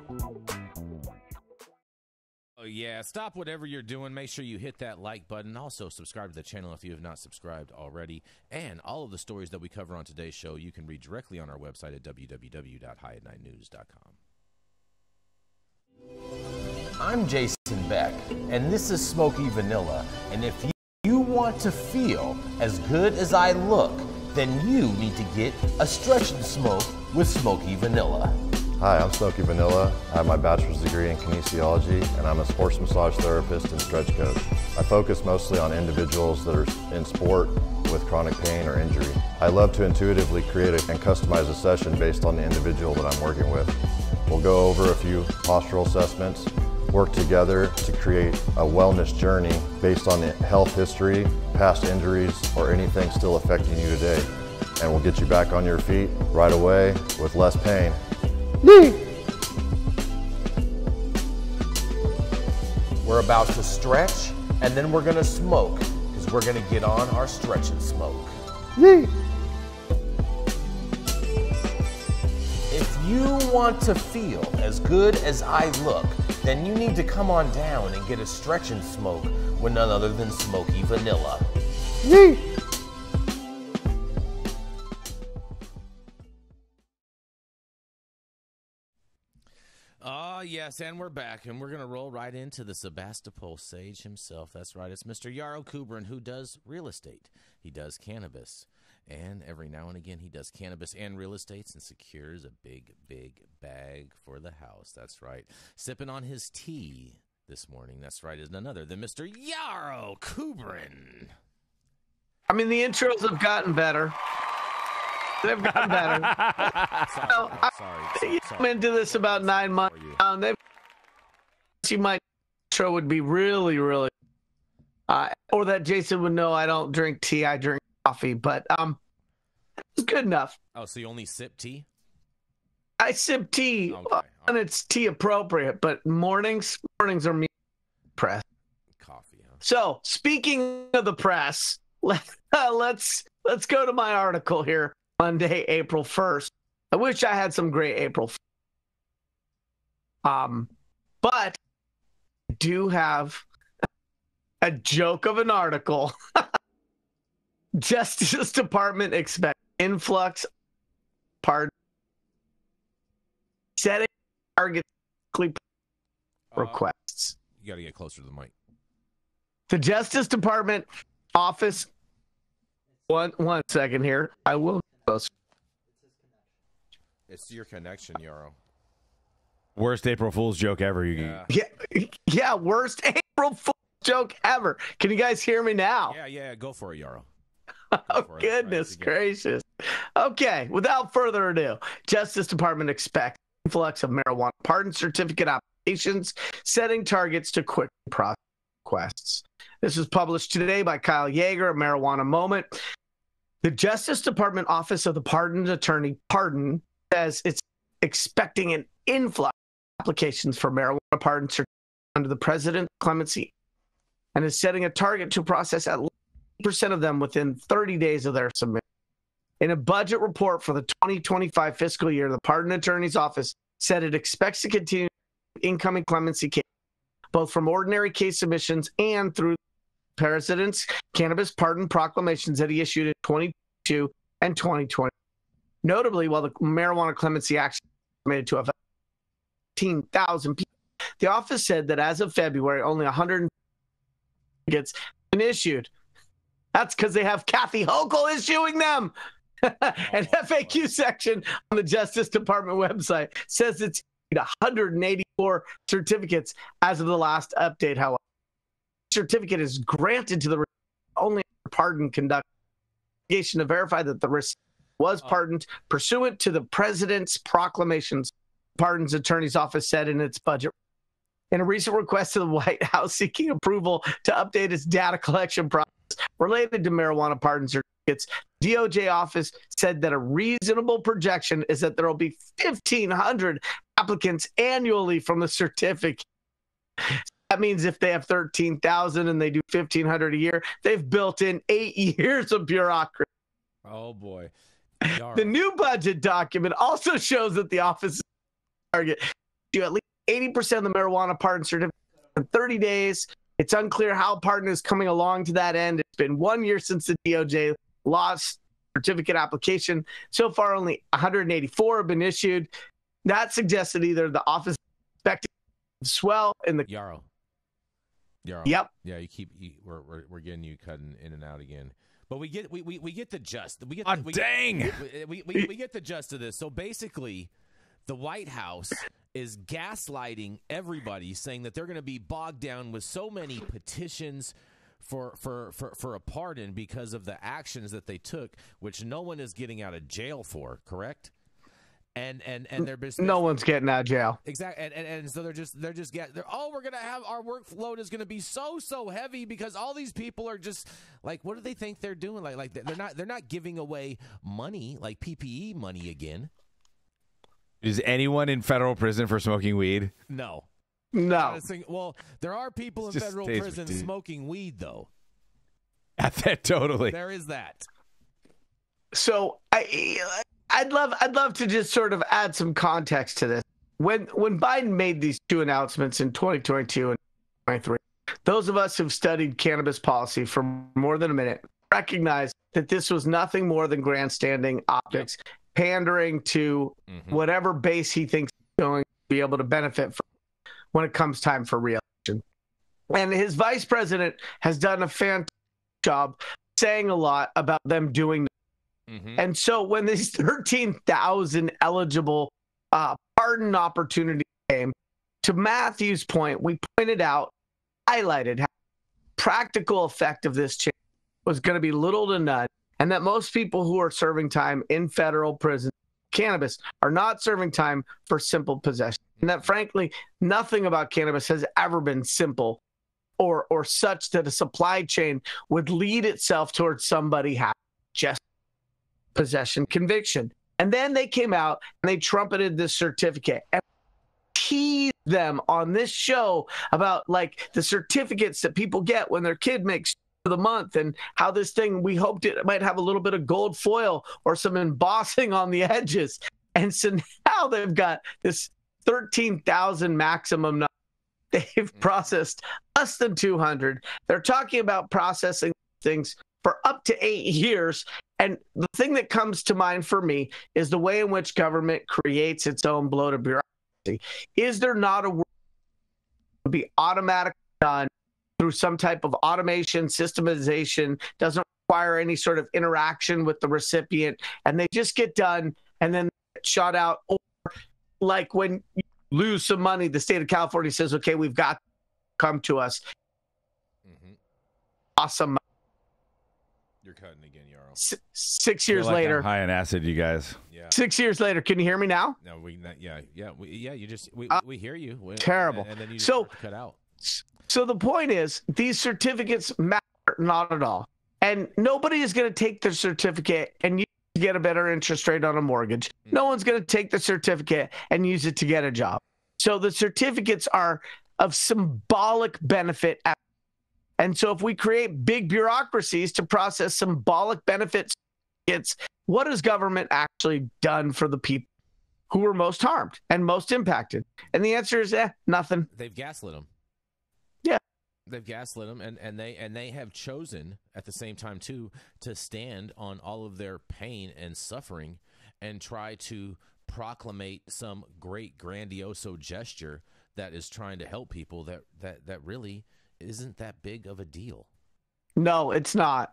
Oh, yeah. Stop whatever you're doing. Make sure you hit that like button. Also, subscribe to the channel if you have not subscribed already. And all of the stories that we cover on today's show, you can read directly on our website at www.high9news.com. I'm Jason Beck, and this is Smoky Vanilla. And if you, want to feel as good as I look, then you need to get a stretch and smoke with Smoky Vanilla. Hi, I'm Smoky Vanilla. I have my bachelor's degree in kinesiology, and I'm a sports massage therapist and stretch coach. I focus mostly on individuals that are in sport with chronic pain or injury. I love to intuitively create and customize a session based on the individual that I'm working with. We'll go over a few postural assessments, work together to create a wellness journey based on the health history, past injuries, or anything still affecting you today. And we'll get you back on your feet right away with less pain. We're about to stretch and then we're gonna smoke because we're gonna get on our stretch and smoke. If you want to feel as good as I look, then you need to come on down and get a stretch and smoke with none other than Smoky Vanilla. Ah, yes, and we're back, and we're going to roll right into the Sebastopol sage himself. That's right, it's Mr. Yarrow Kubrin, who does real estate. He does cannabis, and every now and again, he does cannabis and real estates and secures a big, big bag for the house. That's right. Sipping on his tea this morning. That's right, is none other than Mr. Yarrow Kubrin. I mean, the intros have gotten better. They've gotten better. Sorry, I- sorry, I'm sorry. into this about nine months. You? Um, they, you might intro would be really, really, uh, or that Jason would know I don't drink tea, I drink coffee. But um, it's good enough. Oh, so you only sip tea? I sip tea, Okay. well, and it's tea appropriate. But mornings, mornings are me press. Coffee, huh? So speaking of the press, let, uh, let's let's go to my article here. Monday, April first. I wish I had some great April. Um, but I do have a joke of an article. Justice Department expect influx pardon setting target Uh, requests. you got to get closer to the mic. The Justice Department office. One one second here. I will. It's your connection, Yarrow. Worst April Fool's joke ever. You Yeah. Yeah, yeah. Worst April Fool's joke ever. Can you guys hear me now? Yeah, yeah, go for it, Yarrow. Oh goodness Try this again. gracious. Okay, without further ado, Justice Department expects influx of marijuana pardon certificate applications, setting targets to quick process requests. This was published today by Kyle Jaeger of Marijuana Moment. The Justice Department Office of the Pardoned Attorney Pardon says it's expecting an influx of applications for marijuana pardon certificates under the President's Clemency and is setting a target to process at percent of them within 30 days of their submission. In a budget report for the 2025 fiscal year, the Pardon Attorney's Office said it expects to continue incoming clemency cases, both from ordinary case submissions and through President's cannabis pardon proclamations that he issued in 2022 and 2020. Notably, while the Marijuana Clemency Act made to affect 15,000 people, the office said that as of February, only 100 gets been issued. That's because they have Kathy Hochul issuing them. An FAQ section on the Justice Department website says it's 184 certificates as of the last update. However, certificate is granted to the only pardon conduct to verify that the recipient was oh. pardoned pursuant to the president's proclamations. Pardons Attorney's Office said in its budget in a recent request to the White House seeking approval to update its data collection process related to marijuana pardon certificates, DOJ office said that a reasonable projection is that there will be 1,500 applicants annually from the certificate. That means if they have 13,000 and they do 1,500 a year, they've built in eight years of bureaucracy. Oh boy. The new budget document also shows that the office target to at least 80% of the marijuana pardon certificate in 30 days. It's unclear how pardon is coming along to that end. It's been one year since the DOJ lost certificate application. So far, only 184 have been issued. That suggests that either the office expected swell in the Yarrow. Yarrow. Yep. Yeah, you keep you, we're, we're we're getting you cutting in and out again. But we get we, we, we get the gist. We get Ah, the, we, dang. We, we, we, we get the gist of this. So basically, the White House is gaslighting everybody, saying that they're going to be bogged down with so many petitions for, for, for, for a pardon because of the actions that they took, which no one is getting out of jail for, correct? And and and they're just no one's getting out of jail. Exactly, and, and, and so they're just they're just get they're oh we're gonna have our workload is gonna be so so heavy because all these people are just like what do they think they're doing like like they're not they're not giving away money like PPE money again. Is anyone in federal prison for smoking weed? No, No. Sing- well, there are people in federal prison dude. smoking weed though. At that totally. There is that. So I I'd love I'd love to just sort of add some context to this. When when Biden made these two announcements in 2022 and 2023, those of us who've studied cannabis policy for more than a minute recognize that this was nothing more than grandstanding optics, pandering to Mhm. whatever base he thinks he's going to be able to benefit from when it comes time for reelection. And his vice president has done a fantastic job saying a lot about them doing Mhm. and so when these 13,000 eligible uh, pardon opportunities came, to Mathieu's point, we pointed out, highlighted how practical effect of this change was going to be little to none, and that most people who are serving time in federal prison cannabis are not serving time for simple possession. And that frankly, nothing about cannabis has ever been simple or or such that a supply chain would lead itself towards somebody having just possession conviction. And then they came out and they trumpeted this certificate and teased them on this show about like the certificates that people get when their kid makes the month and how this thing we hoped it might have a little bit of gold foil or some embossing on the edges. And so now they've got this 13,000 maximum. They've hmm. processed less than 200. They're talking about processing things for up to eight years. And the thing that comes to mind for me is the way in which government creates its own bloated bureaucracy. Is there not a way to be automatically done through some type of automation, systemization, doesn't require any sort of interaction with the recipient, and they just get done and then shot out? Or like when you lose some money, the state of California says, okay, we've got to come to us. Mhm. Awesome. You're cutting again, Yarrow. S- six years like I'm later. high on acid, you guys. Yeah. Six years later, can you hear me now? No, we not, yeah yeah we, yeah you just we, Uh, we hear you. We- terrible. And, then you just So- cut out. So the point is, these certificates matter not at all, and nobody is going to take the certificate and use it to get a better interest rate on a mortgage. No one's going to take the certificate and use it to get a job. So the certificates are of symbolic benefit. And so if we create big bureaucracies to process symbolic benefits, it's what has government actually done for the people who were most harmed and most impacted? And the answer is, eh, nothing. They've gaslit them. Yeah. They've gaslit them, and, and they and they have chosen at the same time too to stand on all of their pain and suffering, and try to proclamate some great grandioso gesture that is trying to help people that that that really isn't that big of a deal. No, it's not.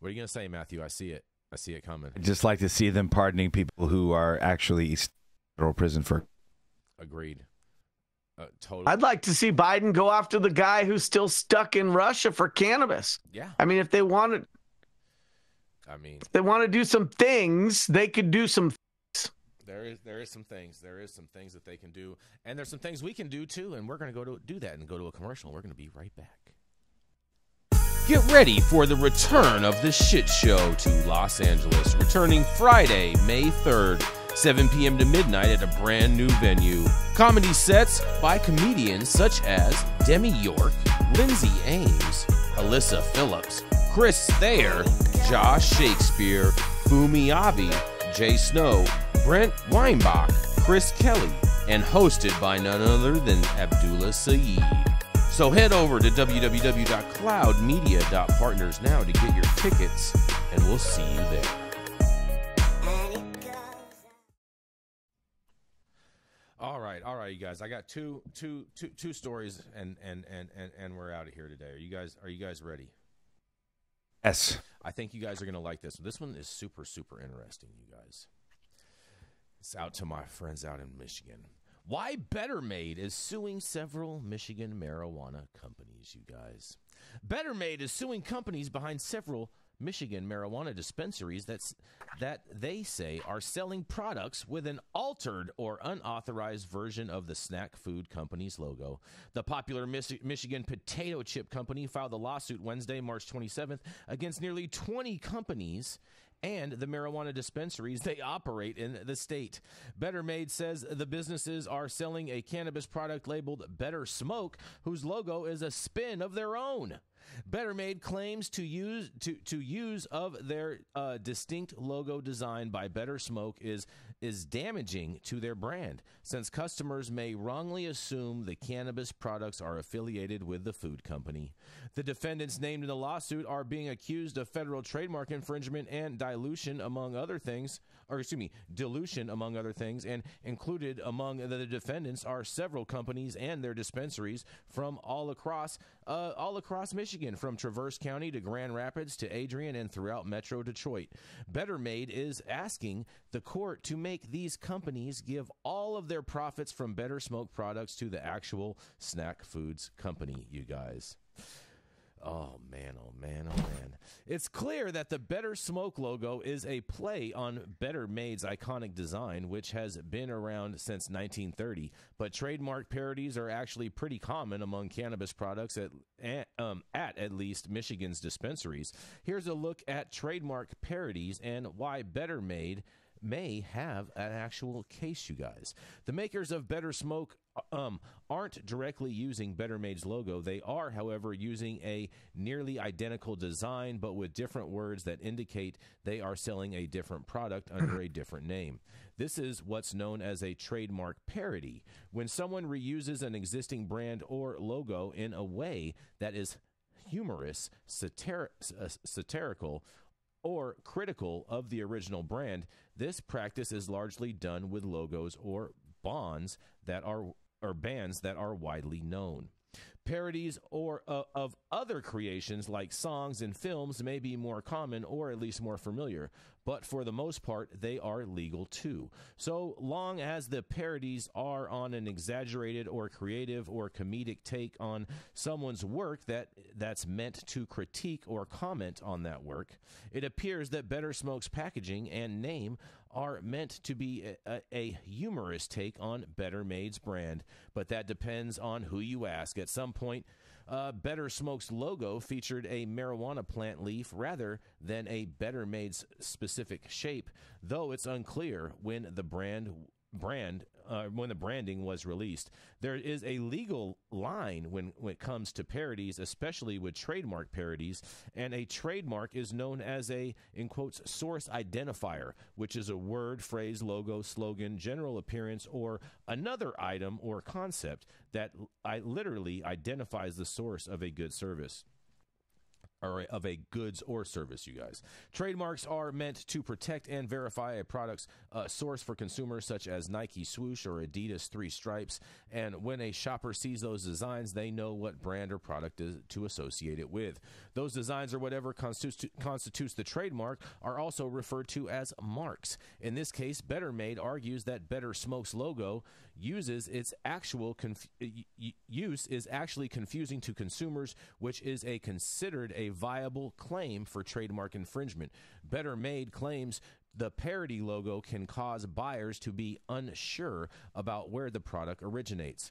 What are you gonna say, Mathieu? I see it. I see it coming. I'd just like to see them pardoning people who are actually in federal prison for. Agreed. Uh, totally. I'd like to see Biden go after the guy who's still stuck in Russia for cannabis. yeah. I mean, if they wanted, I mean, if they want to do some things, they could do some. There is there is some things there is some things that they can do, and there's some things we can do too. And we're going to go to do that and go to a commercial. We're going to be right back. Get ready for the return of the shit show to Los Angeles, returning Friday, May 3rd, 7 p.m. to midnight at a brand new venue. Comedy sets by comedians such as Demi York, Lindsay Ames, Alyssa Phillips, Chris Thayer, Josh Shakespeare, Fumi Abe, Jay Snow, Brent Weinbach, Chris Kelly, and hosted by none other than Abdullah Saeed. So head over to www.cloudmedia.partners now to get your tickets, and we'll see you there. All right, all right, you guys. I got two, two, two, two stories, and and and and and we're out of here today. Are you guys? Are you guys ready? Yes. I think you guys are going to like this. This one is super, super interesting, you guys. It's out to my friends out in Michigan. Why Better Made is suing several Michigan marijuana companies, you guys. Better Made is suing companies behind several Michigan marijuana dispensaries that's, that they say are selling products with an altered or unauthorized version of the snack food company's logo. The popular Mich- Michigan potato chip company filed a lawsuit Wednesday, March 27th, against nearly 20 companies and the marijuana dispensaries they operate in the state. Better Made says the businesses are selling a cannabis product labeled Better Smoke, whose logo is a spin of their own. Better Made claims to use to, to use of their uh, distinct logo design by Better Smoke is is damaging to their brand, since customers may wrongly assume the cannabis products are affiliated with the food company. The defendants named in the lawsuit are being accused of federal trademark infringement and dilution, among other things, or excuse me, dilution, among other things, and included among the defendants are several companies and their dispensaries from all across uh, all across Michigan, from Traverse County to Grand Rapids to Adrian and throughout Metro Detroit. Better Made is asking the court to make these companies give all of their profits from Better Smoke products to the actual snack foods company. You guys. Oh man, oh man, oh man. It's clear that the Better Smoke logo is a play on Better Made's iconic design, which has been around since 1930. But trademark parodies are actually pretty common among cannabis products at, at, um, at at least Michigan's dispensaries. Here's a look at trademark parodies and why Better Made may have an actual case, you guys. The makers of Better Smoke um, aren't directly using Better Made's logo. They are, however, using a nearly identical design, but with different words that indicate they are selling a different product under a different name. This is what's known as a trademark parody. When someone reuses an existing brand or logo in a way that is humorous, satir- uh, satirical, or critical of the original brand, this practice is largely done with logos or bonds that are or bands that are widely known. Parodies or uh, of other creations like songs and films may be more common or at least more familiar, but for the most part, they are legal too. So long as the parodies are on an exaggerated or creative or comedic take on someone's work that that's meant to critique or comment on that work, it appears that Better Smoke's packaging and name are meant to be a, a, a humorous take on Better Made's brand, but that depends on who you ask. At some point, uh, Better Smoke's logo featured a marijuana plant leaf rather than a Better Made's specific shape, though it's unclear when the brand brand uh, when the branding was released. There is a legal line when, when it comes to parodies, especially with trademark parodies, and a trademark is known as a in quotes source identifier, which is a word, phrase, logo, slogan, general appearance, or another item or concept that I literally identifies the source of a good service or of a goods or service, you guys. Trademarks are meant to protect and verify a product's uh, source for consumers, such as Nike Swoosh or Adidas Three Stripes. And when a shopper sees those designs, they know what brand or product is to associate it with. Those designs or whatever constitutes, constitutes the trademark are also referred to as marks. In this case, Better Made argues that Better Smoke's logo uses its actual conf- use is actually confusing to consumers, which is a considered a viable claim for trademark infringement. Better Made claims the parody logo can cause buyers to be unsure about where the product originates.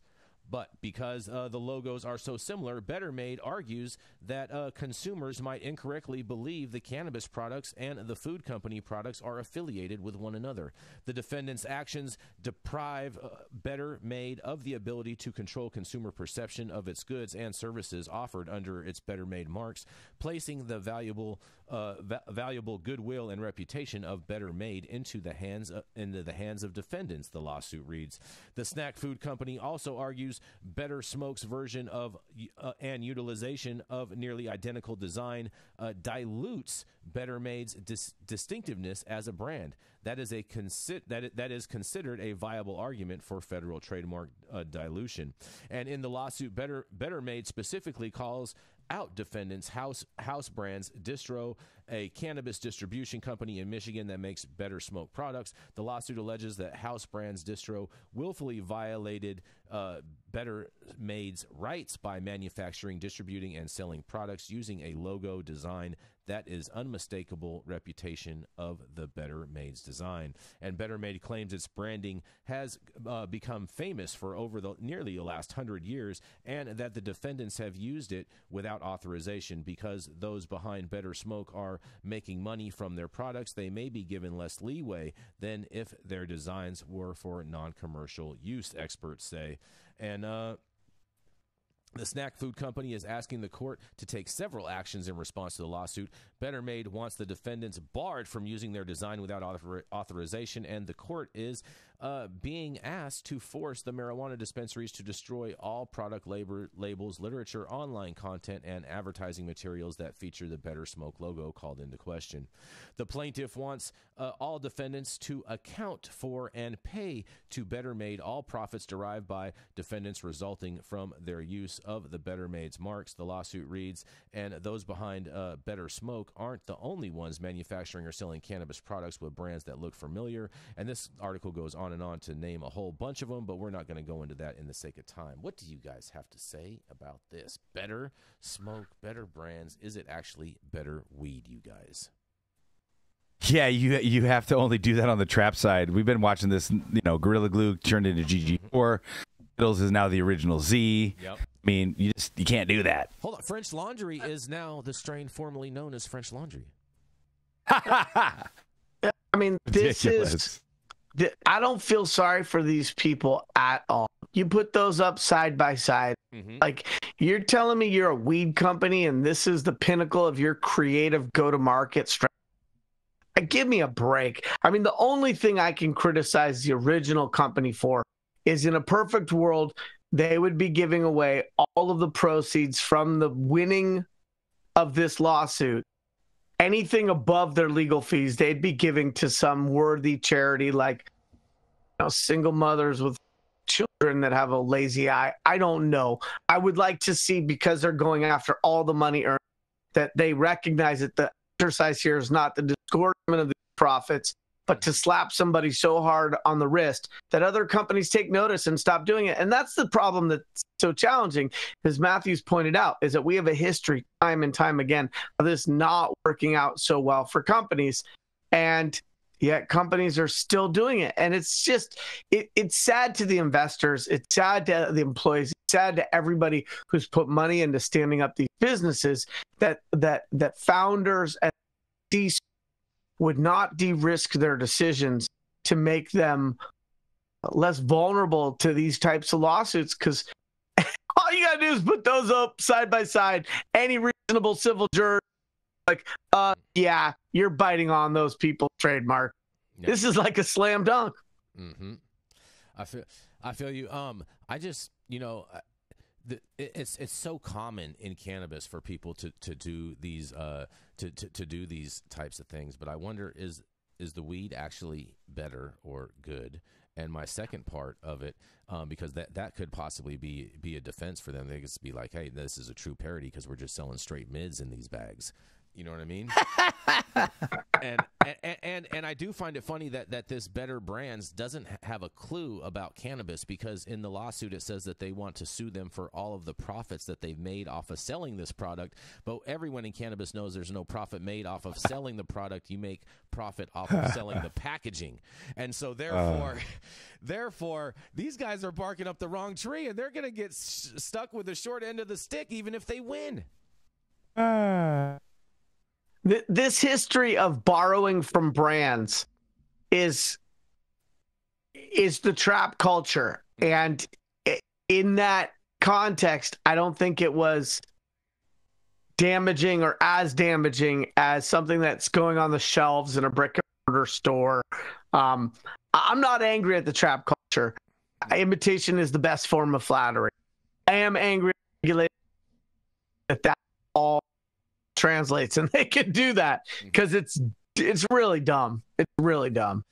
But because uh, the logos are so similar, Better Made argues that uh, consumers might incorrectly believe the cannabis products and the food company products are affiliated with one another. The defendant's actions deprive uh, Better Made of the ability to control consumer perception of its goods and services offered under its Better Made marks, placing the valuable, uh, va- valuable goodwill and reputation of Better Made into the hands of, into the hands of defendants. The lawsuit reads. The snack food company also argues Better Smoke's version of uh, and utilization of nearly identical design uh, dilutes Better Made's dis- distinctiveness as a brand. That is a consi- that that is considered a viable argument for federal trademark uh, dilution. And in the lawsuit, Better Better Made specifically calls out defendants House House Brands Distro, a cannabis distribution company in Michigan that makes better smoke products. The lawsuit alleges that House Brands Distro willfully violated uh, Better Made's rights by manufacturing, distributing, and selling products using a logo design that is unmistakable reputation of the Better Made's design. And Better Made claims its branding has uh, become famous for over the nearly the last hundred years, and that the defendants have used it without authorization because those behind Better Smoke are making money from their products. They may be given less leeway than if their designs were for non-commercial use. Experts say, and. Uh, the snack food company is asking the court to take several actions in response to the lawsuit. Better Made wants the defendants barred from using their design without author- authorization, and the court is uh, being asked to force the marijuana dispensaries to destroy all product labor, labels, literature, online content, and advertising materials that feature the Better Smoke logo called into question. The plaintiff wants uh, all defendants to account for and pay to Better Made all profits derived by defendants resulting from their use of the Better Made's marks. The lawsuit reads, and those behind uh, Better Smoke aren't the only ones manufacturing or selling cannabis products with brands that look familiar. And this article goes on on and on to name a whole bunch of them, but we're not going to go into that in the sake of time. What do you guys have to say about this? Better smoke, better brands. Is it actually better weed, you guys? Yeah, you you have to only do that on the trap side. We've been watching this, you know, Gorilla Glue turned into GG4. Skittles is now the original Z. Yep. I mean, you just you can't do that. Hold on, French Laundry is now the strain formerly known as French Laundry. I mean, this Ridiculous. is I don't feel sorry for these people at all. You put those up side by side. Mm-hmm. Like you're telling me you're a weed company and this is the pinnacle of your creative go to market strategy. Give me a break. I mean, the only thing I can criticize the original company for is in a perfect world, they would be giving away all of the proceeds from the winning of this lawsuit anything above their legal fees, they'd be giving to some worthy charity like you know, single mothers with children that have a lazy eye. I don't know. I would like to see because they're going after all the money earned that they recognize that the exercise here is not the disgorgement of the profits, but to slap somebody so hard on the wrist that other companies take notice and stop doing it. And that's the problem that's so challenging, as Matthews pointed out, is that we have a history time and time again of this not working out so well for companies. And yet companies are still doing it. And it's just, it, it's sad to the investors. It's sad to the employees. It's sad to everybody who's put money into standing up these businesses that, that, that founders and these would not de-risk their decisions to make them less vulnerable to these types of lawsuits because all you gotta do is put those up side by side. Any reasonable civil juror, like, uh, yeah, you're biting on those people trademark. Yeah. This is like a slam dunk. Mm-hmm. I feel, I feel you. Um, I just, you know, the, it's it's so common in cannabis for people to to do these uh to, to to do these types of things, but I wonder is is the weed actually better or good? And my second part of it, um, because that that could possibly be be a defense for them. They could be like, "Hey, this is a true parody because we're just selling straight mids in these bags." You know what I mean? and, and, and and I do find it funny that that this Better Brands doesn't have a clue about cannabis because in the lawsuit it says that they want to sue them for all of the profits that they've made off of selling this product. But everyone in cannabis knows there's no profit made off of selling the product. You make profit off of selling the packaging, and so therefore, uh. therefore these guys are barking up the wrong tree, and they're going to get s- stuck with the short end of the stick even if they win. Uh this history of borrowing from brands is is the trap culture. And in that context i don't think it was damaging or as damaging as something that's going on the shelves in a brick and mortar store. Um, i'm not angry at the trap culture. Imitation is the best form of flattery. I am angry at that that all translates, and they can do that because mm-hmm. it's it's really dumb. It's really dumb.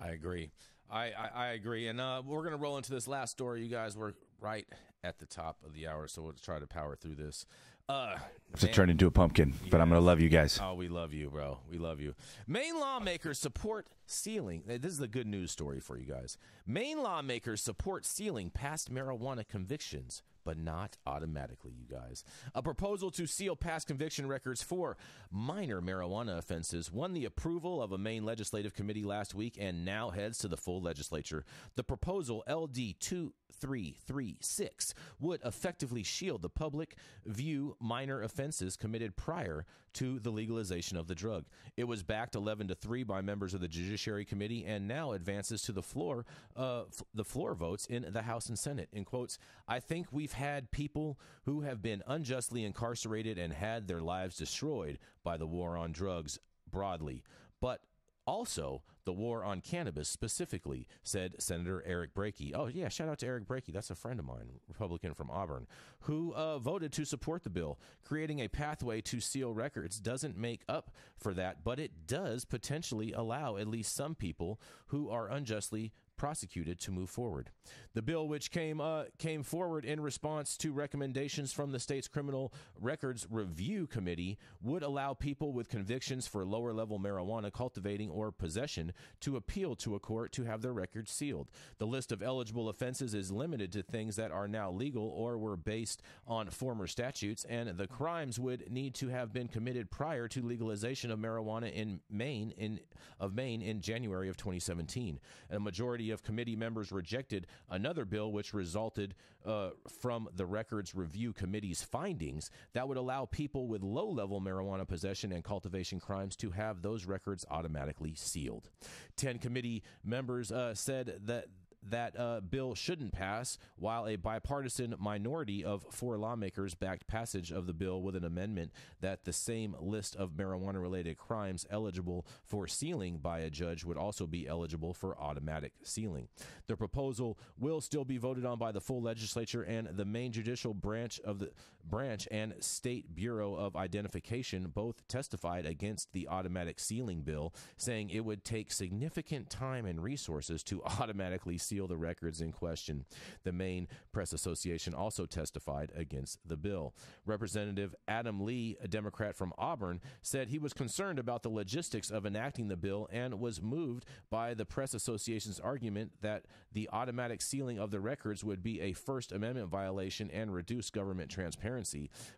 I agree. I, I, I agree. And uh, we're going to roll into this last story. You guys were right at the top of the hour, so we'll try to power through this. Uh, to turn into a pumpkin, but I'm gonna love you guys. Oh, we love you, bro. We love you. Maine lawmakers support sealing. This is a good news story for you guys. Maine lawmakers support sealing past marijuana convictions but not automatically, you guys. A proposal to seal past conviction records for minor marijuana offenses won the approval of a Maine legislative committee last week and now heads to the full legislature. The proposal, LD 2336, would effectively shield the public view minor offenses committed prior to the legalization of the drug. It was backed 11 to 3 by members of the Judiciary Committee and now advances to the floor uh, the floor votes in the House and Senate. In quotes, I think we've had people who have been unjustly incarcerated and had their lives destroyed by the war on drugs broadly. But also the war on cannabis specifically, said Senator Eric Brakey. Oh, yeah, shout out to Eric Brakey. That's a friend of mine, Republican from Auburn, who uh, voted to support the bill. Creating a pathway to seal records doesn't make up for that, but it does potentially allow at least some people who are unjustly prosecuted to move forward. The bill, which came uh, came forward in response to recommendations from the state's Criminal Records Review Committee, would allow people with convictions for lower level marijuana cultivating or possession to appeal to a court to have their records sealed. The list of eligible offenses is limited to things that are now legal or were based on former statutes, and the crimes would need to have been committed prior to legalization of marijuana in Maine in of Maine in January of 2017. A majority of committee members rejected another bill which resulted uh, from the Records Review Committee's findings that would allow people with low level marijuana possession and cultivation crimes to have those records automatically sealed. Ten committee members uh, said that that uh, bill shouldn't pass, while a bipartisan minority of four lawmakers backed passage of the bill with an amendment that the same list of marijuana related crimes eligible for sealing by a judge would also be eligible for automatic sealing. The proposal will still be voted on by the full legislature and the Maine judicial branch of the branch and state bureau of identification both testified against the automatic sealing bill saying it would take significant time and resources to automatically seal the records in question. The Maine Press Association also testified against the bill. Representative Adam Lee, a Democrat from Auburn, said he was concerned about the logistics of enacting the bill and was moved by the Press Association's argument that the automatic sealing of the records would be a First Amendment violation and reduce government transparency.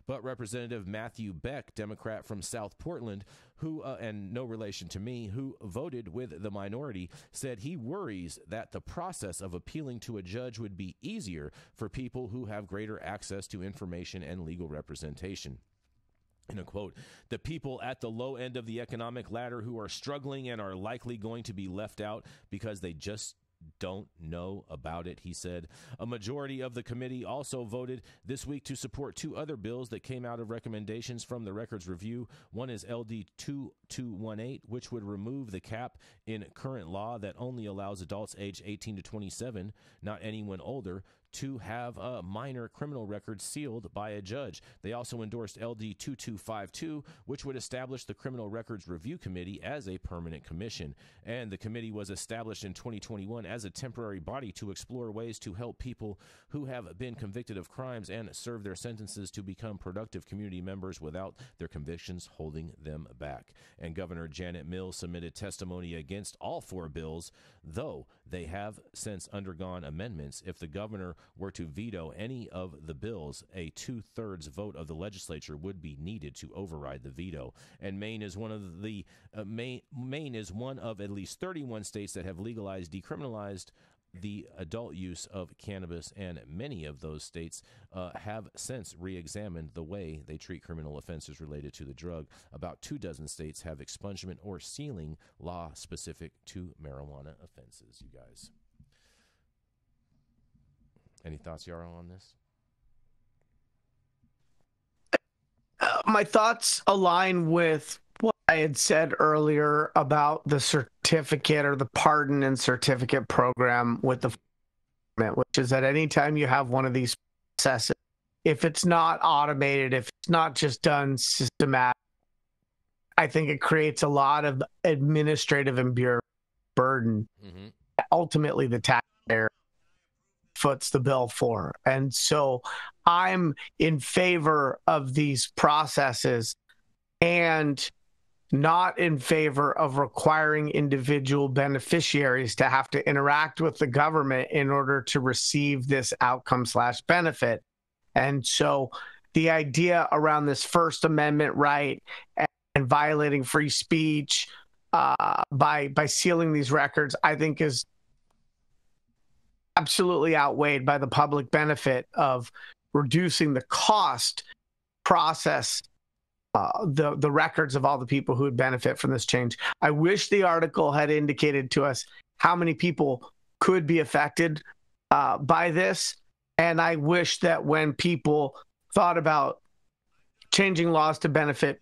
But Representative Matthew Beck, Democrat from South Portland, who, uh, and no relation to me, who voted with the minority, said he worries that the process of appealing to a judge would be easier for people who have greater access to information and legal representation. In a quote, the people at the low end of the economic ladder who are struggling and are likely going to be left out because they just don't know about it, he said. A majority of the committee also voted this week to support two other bills that came out of recommendations from the Records Review. One is LD 2218, which would remove the cap in current law that only allows adults age 18 to 27, not anyone older, to have a minor criminal record sealed by a judge. They also endorsed LD 2252, which would establish the Criminal Records Review Committee as a permanent commission. And the committee was established in 2021 as a temporary body to explore ways to help people who have been convicted of crimes and serve their sentences to become productive community members without their convictions holding them back. And Governor Janet Mills submitted testimony against all four bills, though they have since undergone amendments. If the governor were to veto any of the bills, a two thirds vote of the legislature would be needed to override the veto. And Maine is one of the uh, Maine, Maine is one of at least 31 states that have legalized, decriminalized the adult use of cannabis, and many of those states uh, have since re examined the way they treat criminal offenses related to the drug. About two dozen states have expungement or sealing law specific to marijuana offenses, you guys. Any thoughts, Yarrow, on this? Uh, my thoughts align with what I had said earlier about the certificate or the pardon and certificate program with the government, which is that anytime you have one of these processes, if it's not automated, if it's not just done systematic, I think it creates a lot of administrative and bureaucratic burden. Mm-hmm. Ultimately, the taxpayer foots the bill for. And so I'm in favor of these processes and not in favor of requiring individual beneficiaries to have to interact with the government in order to receive this outcome slash benefit. And so the idea around this First Amendment right and, violating free speech uh, by by sealing these records, I think is absolutely outweighed by the public benefit of reducing the cost process uh, the the records of all the people who would benefit from this change. I wish the article had indicated to us how many people could be affected uh, by this, and I wish that when people thought about changing laws to benefit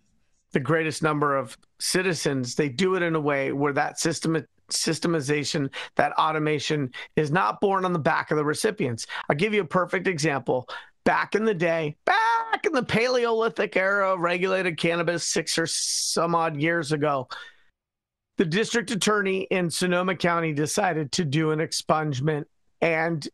the greatest number of citizens, they do it in a way where that system systemization, that automation is not born on the back of the recipients. I'll give you a perfect example. Back in the day, back in the Paleolithic era of regulated cannabis, six or some odd years ago, the district attorney in Sonoma County decided to do an expungement and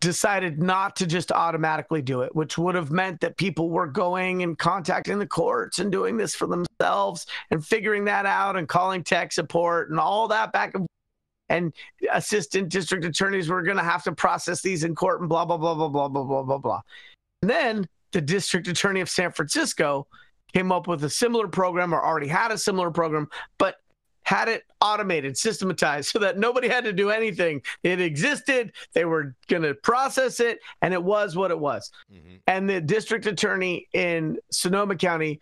decided not to just automatically do it, which would have meant that people were going and contacting the courts and doing this for themselves and figuring that out and calling tech support and all that back and and assistant district attorneys were going to have to process these in court and blah blah blah blah blah blah blah blah blah. And then the district attorney of San Francisco came up with a similar program or already had a similar program, but had it automated, systematized so that nobody had to do anything. It existed, they were going to process it, and it was what it was. Mm-hmm. And the district attorney in Sonoma County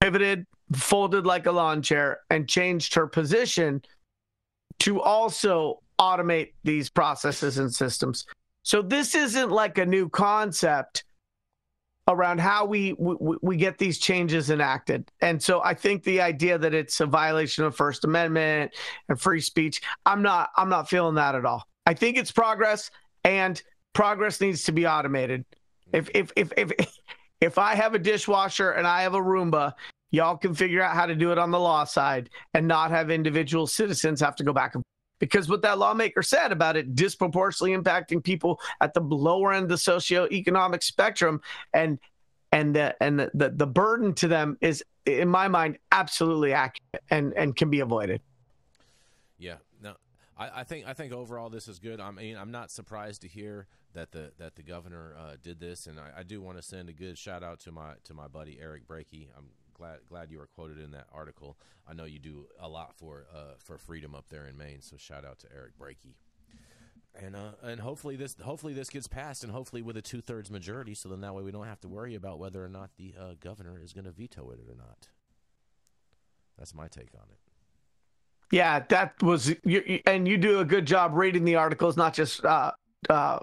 pivoted, folded like a lawn chair, and changed her position to also automate these processes and systems. So this isn't like a new concept around how we, we, we get these changes enacted. And so I think the idea that it's a violation of First Amendment and free speech, I'm not I'm not feeling that at all. I think it's progress and progress needs to be automated. If if if if if I have a dishwasher and I have a Roomba, y'all can figure out how to do it on the law side and not have individual citizens have to go back and because what that lawmaker said about it disproportionately impacting people at the lower end of the socioeconomic spectrum and and the and the, the, burden to them is in my mind absolutely accurate and and can be avoided yeah no I, I think I think overall this is good. I mean, I'm not surprised to hear that the that the governor uh, did this, and I, I do want to send a good shout out to my to my buddy Eric Brakey. I'm glad glad you were quoted in that article. I know you do a lot for uh, for freedom up there in Maine. So shout out to Eric Brakey. And uh, and hopefully this hopefully this gets passed, and hopefully with a two thirds majority, so then that way we don't have to worry about whether or not the uh, governor is going to veto it or not. That's my take on it. Yeah, that was, you, and you do a good job reading the articles, not just uh, uh,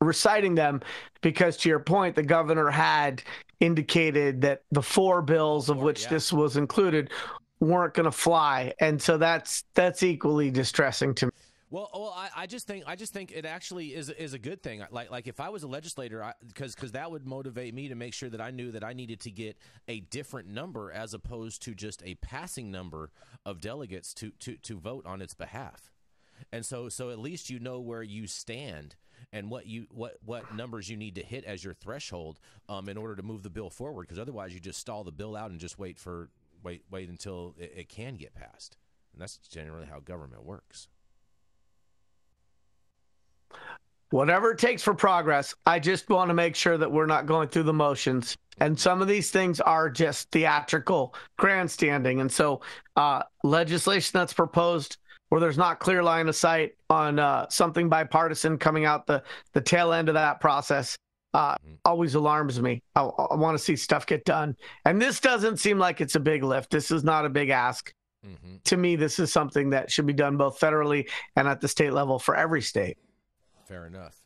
reciting them, because to your point, the governor had indicated that the four bills of which yeah. this was included weren't going to fly, and so that's that's equally distressing to me. Well, well, I, I, just think I just think it actually is is a good thing. Like like if I was a legislator, because because that would motivate me to make sure that I knew that I needed to get a different number as opposed to just a passing number of delegates to to to vote on its behalf. And so so at least you know where you stand and what you what what numbers you need to hit as your threshold um, in order to move the bill forward. Because otherwise, you just stall the bill out and just wait for wait wait until it, it can get passed. And that's generally how government works. Whatever it takes for progress, I just want to make sure that we're not going through the motions. And some of these things are just theatrical grandstanding. And so, uh, legislation that's proposed where there's not clear line of sight on uh, something bipartisan coming out the the tail end of that process uh, mm-hmm. always alarms me. I, I want to see stuff get done, and this doesn't seem like it's a big lift. This is not a big ask. Mm-hmm. To me, this is something that should be done both federally and at the state level for every state. Fair enough.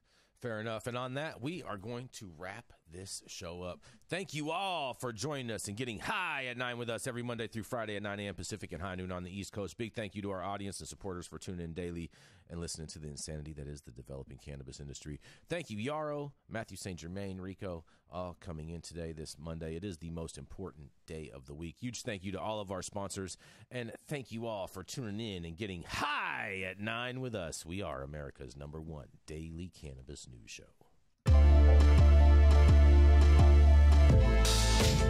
Fair enough. And on that, we are going to wrap this show up. Thank you all for joining us and getting high at 9 with us every Monday through Friday at 9 a.m. Pacific and high noon on the East Coast. Big thank you to our audience and supporters for tuning in daily and listening to the insanity that is the developing cannabis industry. Thank you, Yarrow, Mathieu St. Germain, Rico, all coming in today, this Monday. It is the most important day of the week. Huge thank you to all of our sponsors, and thank you all for tuning in and getting high at 9 with us. We are America's number one daily cannabis news show.